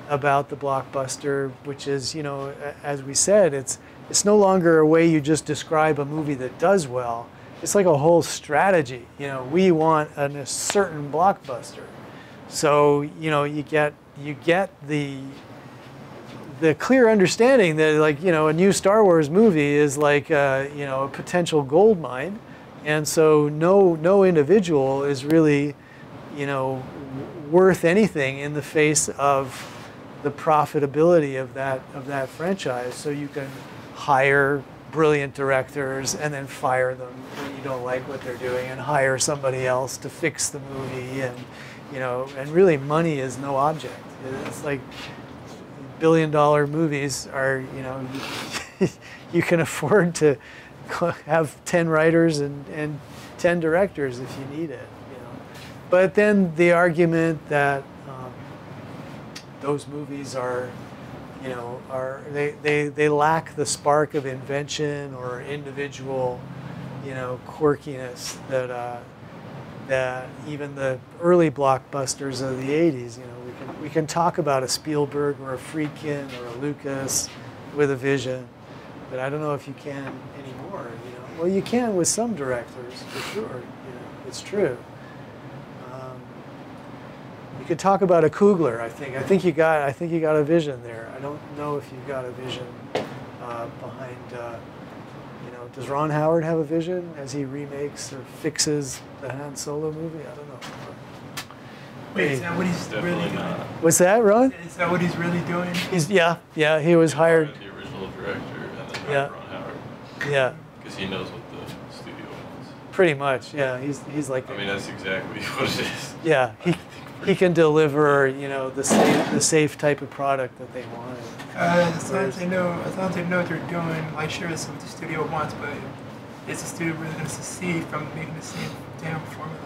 about the blockbuster, which is you know as we said, it's it's no longer a way you just describe a movie that does well. It's like a whole strategy. You know, we want an, a certain blockbuster, so you know you get you get the the clear understanding that like you know a new Star Wars movie is like uh, you know a potential gold mine, and so no no individual is really you know worth anything in the face of the profitability of that of that franchise. So you can hire brilliant directors and then fire them when you don't like what they're doing and hire somebody else to fix the movie and you know and really money is no object. It's like billion dollar movies are, you know, you can afford to have 10 writers and, and 10 directors if you need it, you know. But then the argument that um, those movies are, you know, are they, they, they lack the spark of invention or individual, you know, quirkiness that uh, that even the early blockbusters of the 80s, you know, we can, we can talk about a Spielberg or a Friedkin or a Lucas with a vision, but I don't know if you can anymore, you know. Well, you can with some directors, for sure, you know, it's true. You could talk about a Coogler, I think. I think you got, I think you got a vision there. I don't know if you got a vision uh, behind, uh, you know, does Ron Howard have a vision as he remakes or fixes the Han Solo movie? I don't know. Wait, is that what he's Definitely really doing? not. What's that, Ron? Is that what he's really doing? He's yeah, yeah. He was hired. The original director and then Yeah. Ron Howard. Yeah, Because he knows what the studio wants. pretty much. Yeah, he's he's like I mean, that's exactly what it is. yeah. He he can deliver you know the safe the safe type of product that they want. Uh, as long as they know, as long as they know what they're doing, like sure it's what the studio wants, but is the studio really going to succeed from making the same damn formula?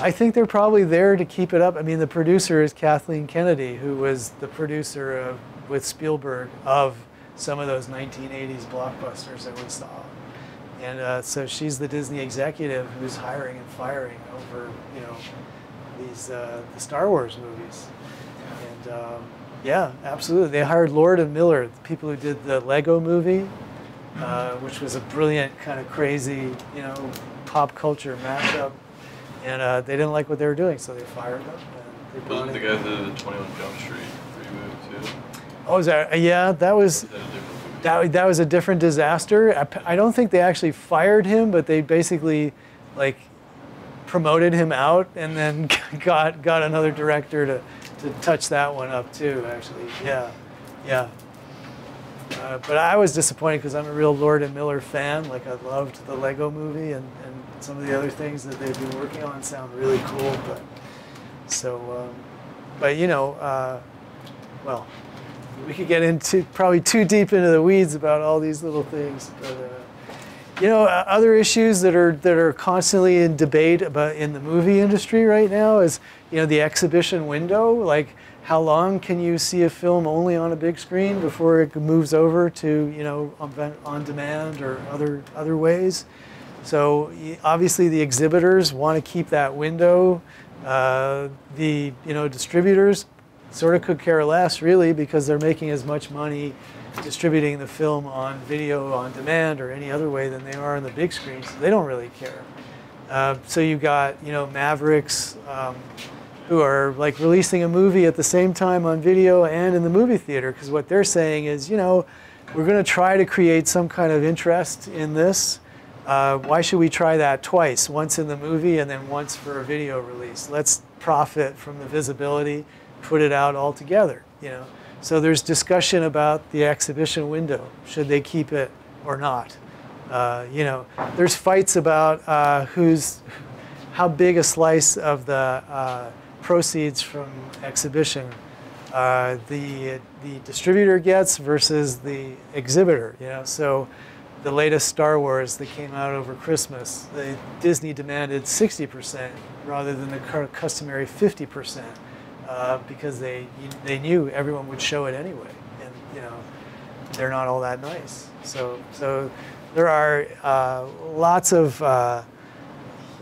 I think they're probably there to keep it up. I mean, the producer is Kathleen Kennedy, who was the producer of, with Spielberg of some of those 1980s blockbusters that we saw. And uh, so she's the Disney executive who's hiring and firing over, you know, these uh, the Star Wars movies. And um, yeah, absolutely. They hired Lord and Miller, the people who did the Lego movie, uh, which was a brilliant kind of crazy, you know, pop culture mashup and uh, they didn't like what they were doing, so they fired them. And they Wasn't the guy who did the 21 Jump Street reboot too? Oh, is that? Yeah, that was. That, that was a different disaster. I don't think they actually fired him, but they basically, like, promoted him out, and then got got another director to, to touch that one up too. Actually, yeah, yeah. Uh, but I was disappointed because I'm a real Lord and Miller fan. Like I loved the Lego Movie, and, and some of the other things that they've been working on sound really cool. But so, um, but you know, uh, well, we could get into probably too deep into the weeds about all these little things. But uh, you know, other issues that are that are constantly in debate about in the movie industry right now is you know the exhibition window. Like, how long can you see a film only on a big screen before it moves over to you know on, on demand or other other ways? So obviously the exhibitors want to keep that window. Uh, the you know distributors sort of could care less really because they're making as much money distributing the film on video on demand or any other way than they are on the big screen. So they don't really care. Uh, so you've got you know Mavericks um, who are like releasing a movie at the same time on video and in the movie theater because what they're saying is you know we're going to try to create some kind of interest in this. Uh, why should we try that twice? Once in the movie and then once for a video release. Let's profit from the visibility, put it out all together. You know. So there's discussion about the exhibition window. Should they keep it or not? Uh, you know, there's fights about uh, who's, how big a slice of the uh, proceeds from exhibition uh, the the distributor gets versus the exhibitor. You know, so the latest Star Wars that came out over Christmas, the, Disney demanded 60% rather than the customary 50%. Uh, because they they knew everyone would show it anyway, and you know they're not all that nice. So so there are uh, lots of uh,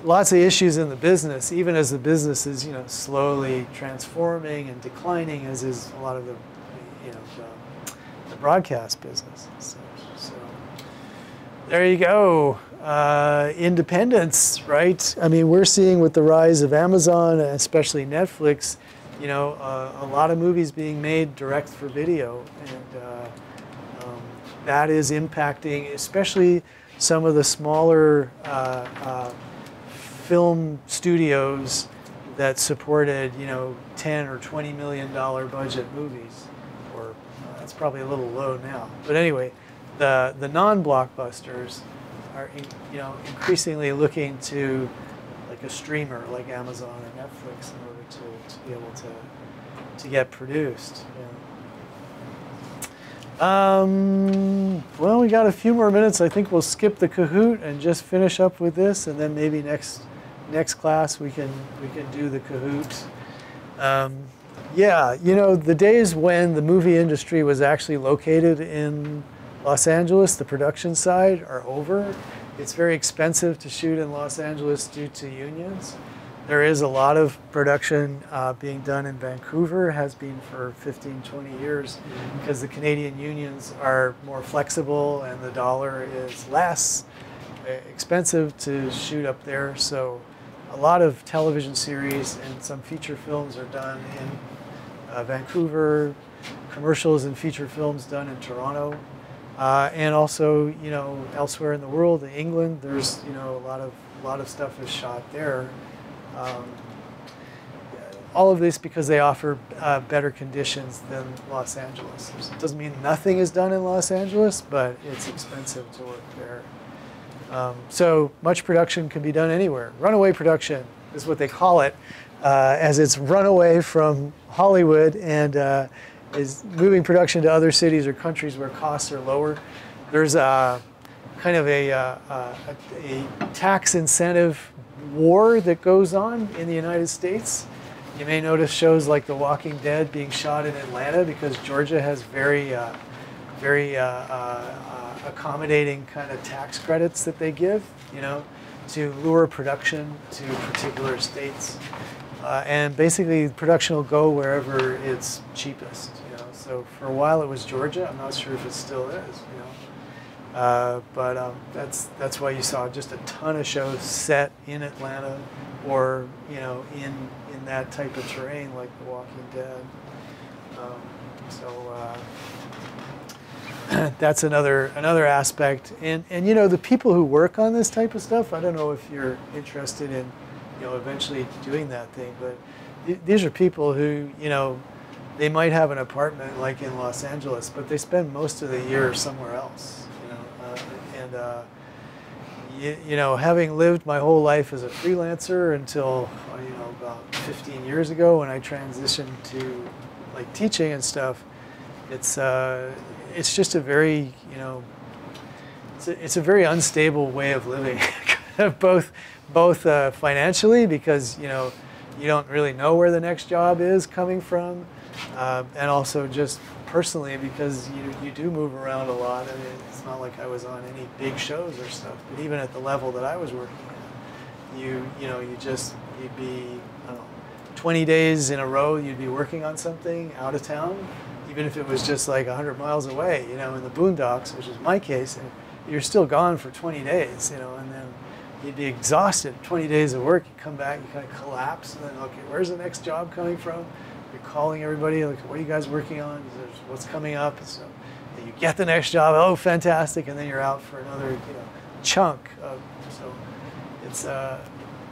lots of issues in the business, even as the business is you know slowly transforming and declining, as is a lot of the you know the, the broadcast business. So, so there you go. Uh, independence, right? I mean, we're seeing with the rise of Amazon, especially Netflix, you know, uh, a lot of movies being made direct for video, and uh, um, that is impacting, especially some of the smaller uh, uh, film studios that supported, you know, 10 or 20 million dollar budget movies, or uh, that's probably a little low now. But anyway, the the non-blockbusters are, you know, increasingly looking to like a streamer like Amazon or Netflix order to, be able to to get produced. Yeah. Um, well, we got a few more minutes. I think we'll skip the Kahoot and just finish up with this, and then maybe next next class we can we can do the Kahoot. Um, yeah, you know the days when the movie industry was actually located in Los Angeles, the production side, are over. It's very expensive to shoot in Los Angeles due to unions. There is a lot of production uh, being done in Vancouver, has been for 15, 20 years, because the Canadian unions are more flexible and the dollar is less expensive to shoot up there. So a lot of television series and some feature films are done in uh, Vancouver, commercials and feature films done in Toronto. Uh, and also, you know, elsewhere in the world, in England, there's, you know, a lot of, a lot of stuff is shot there. Um, all of this because they offer uh, better conditions than Los Angeles. It doesn't mean nothing is done in Los Angeles, but it's expensive to work there. Um, so much production can be done anywhere. Runaway production is what they call it, uh, as it's run away from Hollywood and uh, is moving production to other cities or countries where costs are lower. There's a kind of a, uh, a, a tax incentive war that goes on in the United States. You may notice shows like The Walking Dead being shot in Atlanta because Georgia has very, uh, very uh, uh, accommodating kind of tax credits that they give, you know, to lure production to particular states. Uh, and basically, production will go wherever it's cheapest. You know, so for a while it was Georgia. I'm not sure if it still is. You know, uh, but um, that's that's why you saw just a ton of shows set in Atlanta or you know in in that type of terrain like The Walking Dead. Um, so uh, that's another another aspect. And and you know the people who work on this type of stuff. I don't know if you're interested in you know eventually doing that thing, but th- these are people who you know they might have an apartment like in Los Angeles, but they spend most of the year somewhere else. And uh, you, you know, having lived my whole life as a freelancer until uh, you know about 15 years ago when I transitioned to like teaching and stuff, it's uh, it's just a very you know it's a, it's a very unstable way of living, both both uh, financially because you know you don't really know where the next job is coming from, uh, and also just personally because you, you do move around a lot. I mean, it's not like I was on any big shows or stuff, but even at the level that I was working at, you you know you just you'd be know, 20 days in a row you'd be working on something out of town, even if it was just like 100 miles away, you know, in the boondocks, which is my case, and you're still gone for 20 days, you know, and then you'd be exhausted. 20 days of work, you come back, you kind of collapse, and then okay, where's the next job coming from? You're calling everybody, like, what are you guys working on? What's coming up? So you get the next job, oh, fantastic, and then you're out for another, you know, chunk. Of, so it's uh,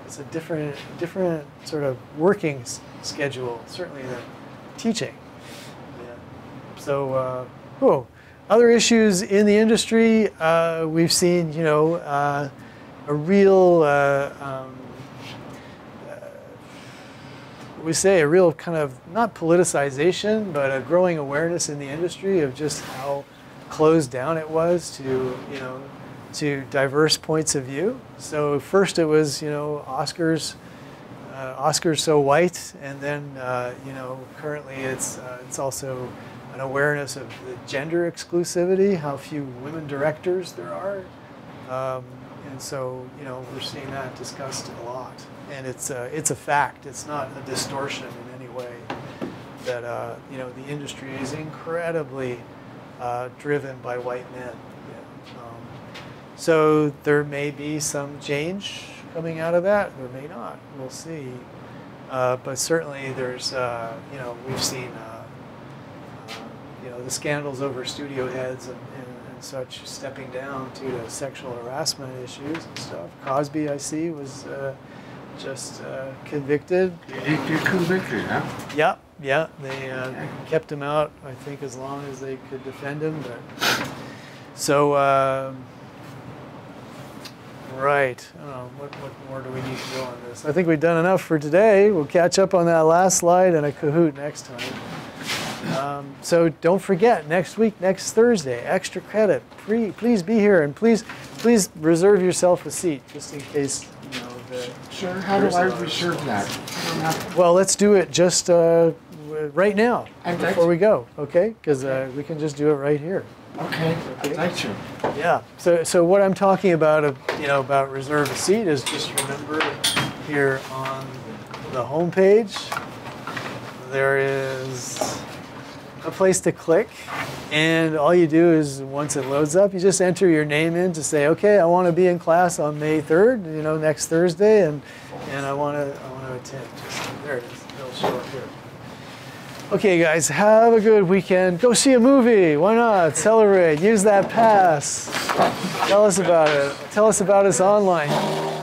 it's a different different sort of working schedule, certainly than teaching. Yeah. So, uh, oh, other issues in the industry, uh, we've seen, you know, uh, a real, uh, um, uh, we say, a real kind of not politicization, but a growing awareness in the industry of just how closed down it was to, you know, to diverse points of view. So first it was, you know, Oscars, uh, Oscars so white, and then, uh, you know, currently it's uh, it's also an awareness of the gender exclusivity, how few women directors there are, um, so you know we're seeing that discussed a lot, and it's uh, it's a fact. It's not a distortion in any way. That uh, you know the industry is incredibly uh, driven by white men. Yeah. Um, so there may be some change coming out of that. There may not. We'll see. Uh, but certainly, there's uh, you know we've seen uh, uh, you know the scandals over studio heads and, and such stepping down due to sexual harassment issues and stuff. Cosby, I see, was uh, just uh, convicted. He he convicted, huh? Yep, yeah. They uh, kept him out, I think, as long as they could defend him. But so, um right. I don't know. What, what more do we need to go on this? I think we've done enough for today. We'll catch up on that last slide and a Kahoot next time. Um, so don't forget next week, next Thursday, extra credit. Pre, please be here and please, please reserve yourself a seat just in case you know the. Sure, how do I reserve that? I don't have- Well, let's do it just uh, right now I'd before to. we go, okay? Because uh, we can just do it right here. Okay, I'd like to. Yeah. So, so what I'm talking about, uh, you know, about reserve a seat is just remember here on the home page, there is a place to click, and all you do is once it loads up, you just enter your name in to say, okay, I want to be in class on May 3rd, you know, next Thursday, and and I want to I want to attend. There it is. It'll show up here. Okay, guys, have a good weekend. Go see a movie. Why not? Celebrate. Use that pass. Tell us about it. Tell us about us online.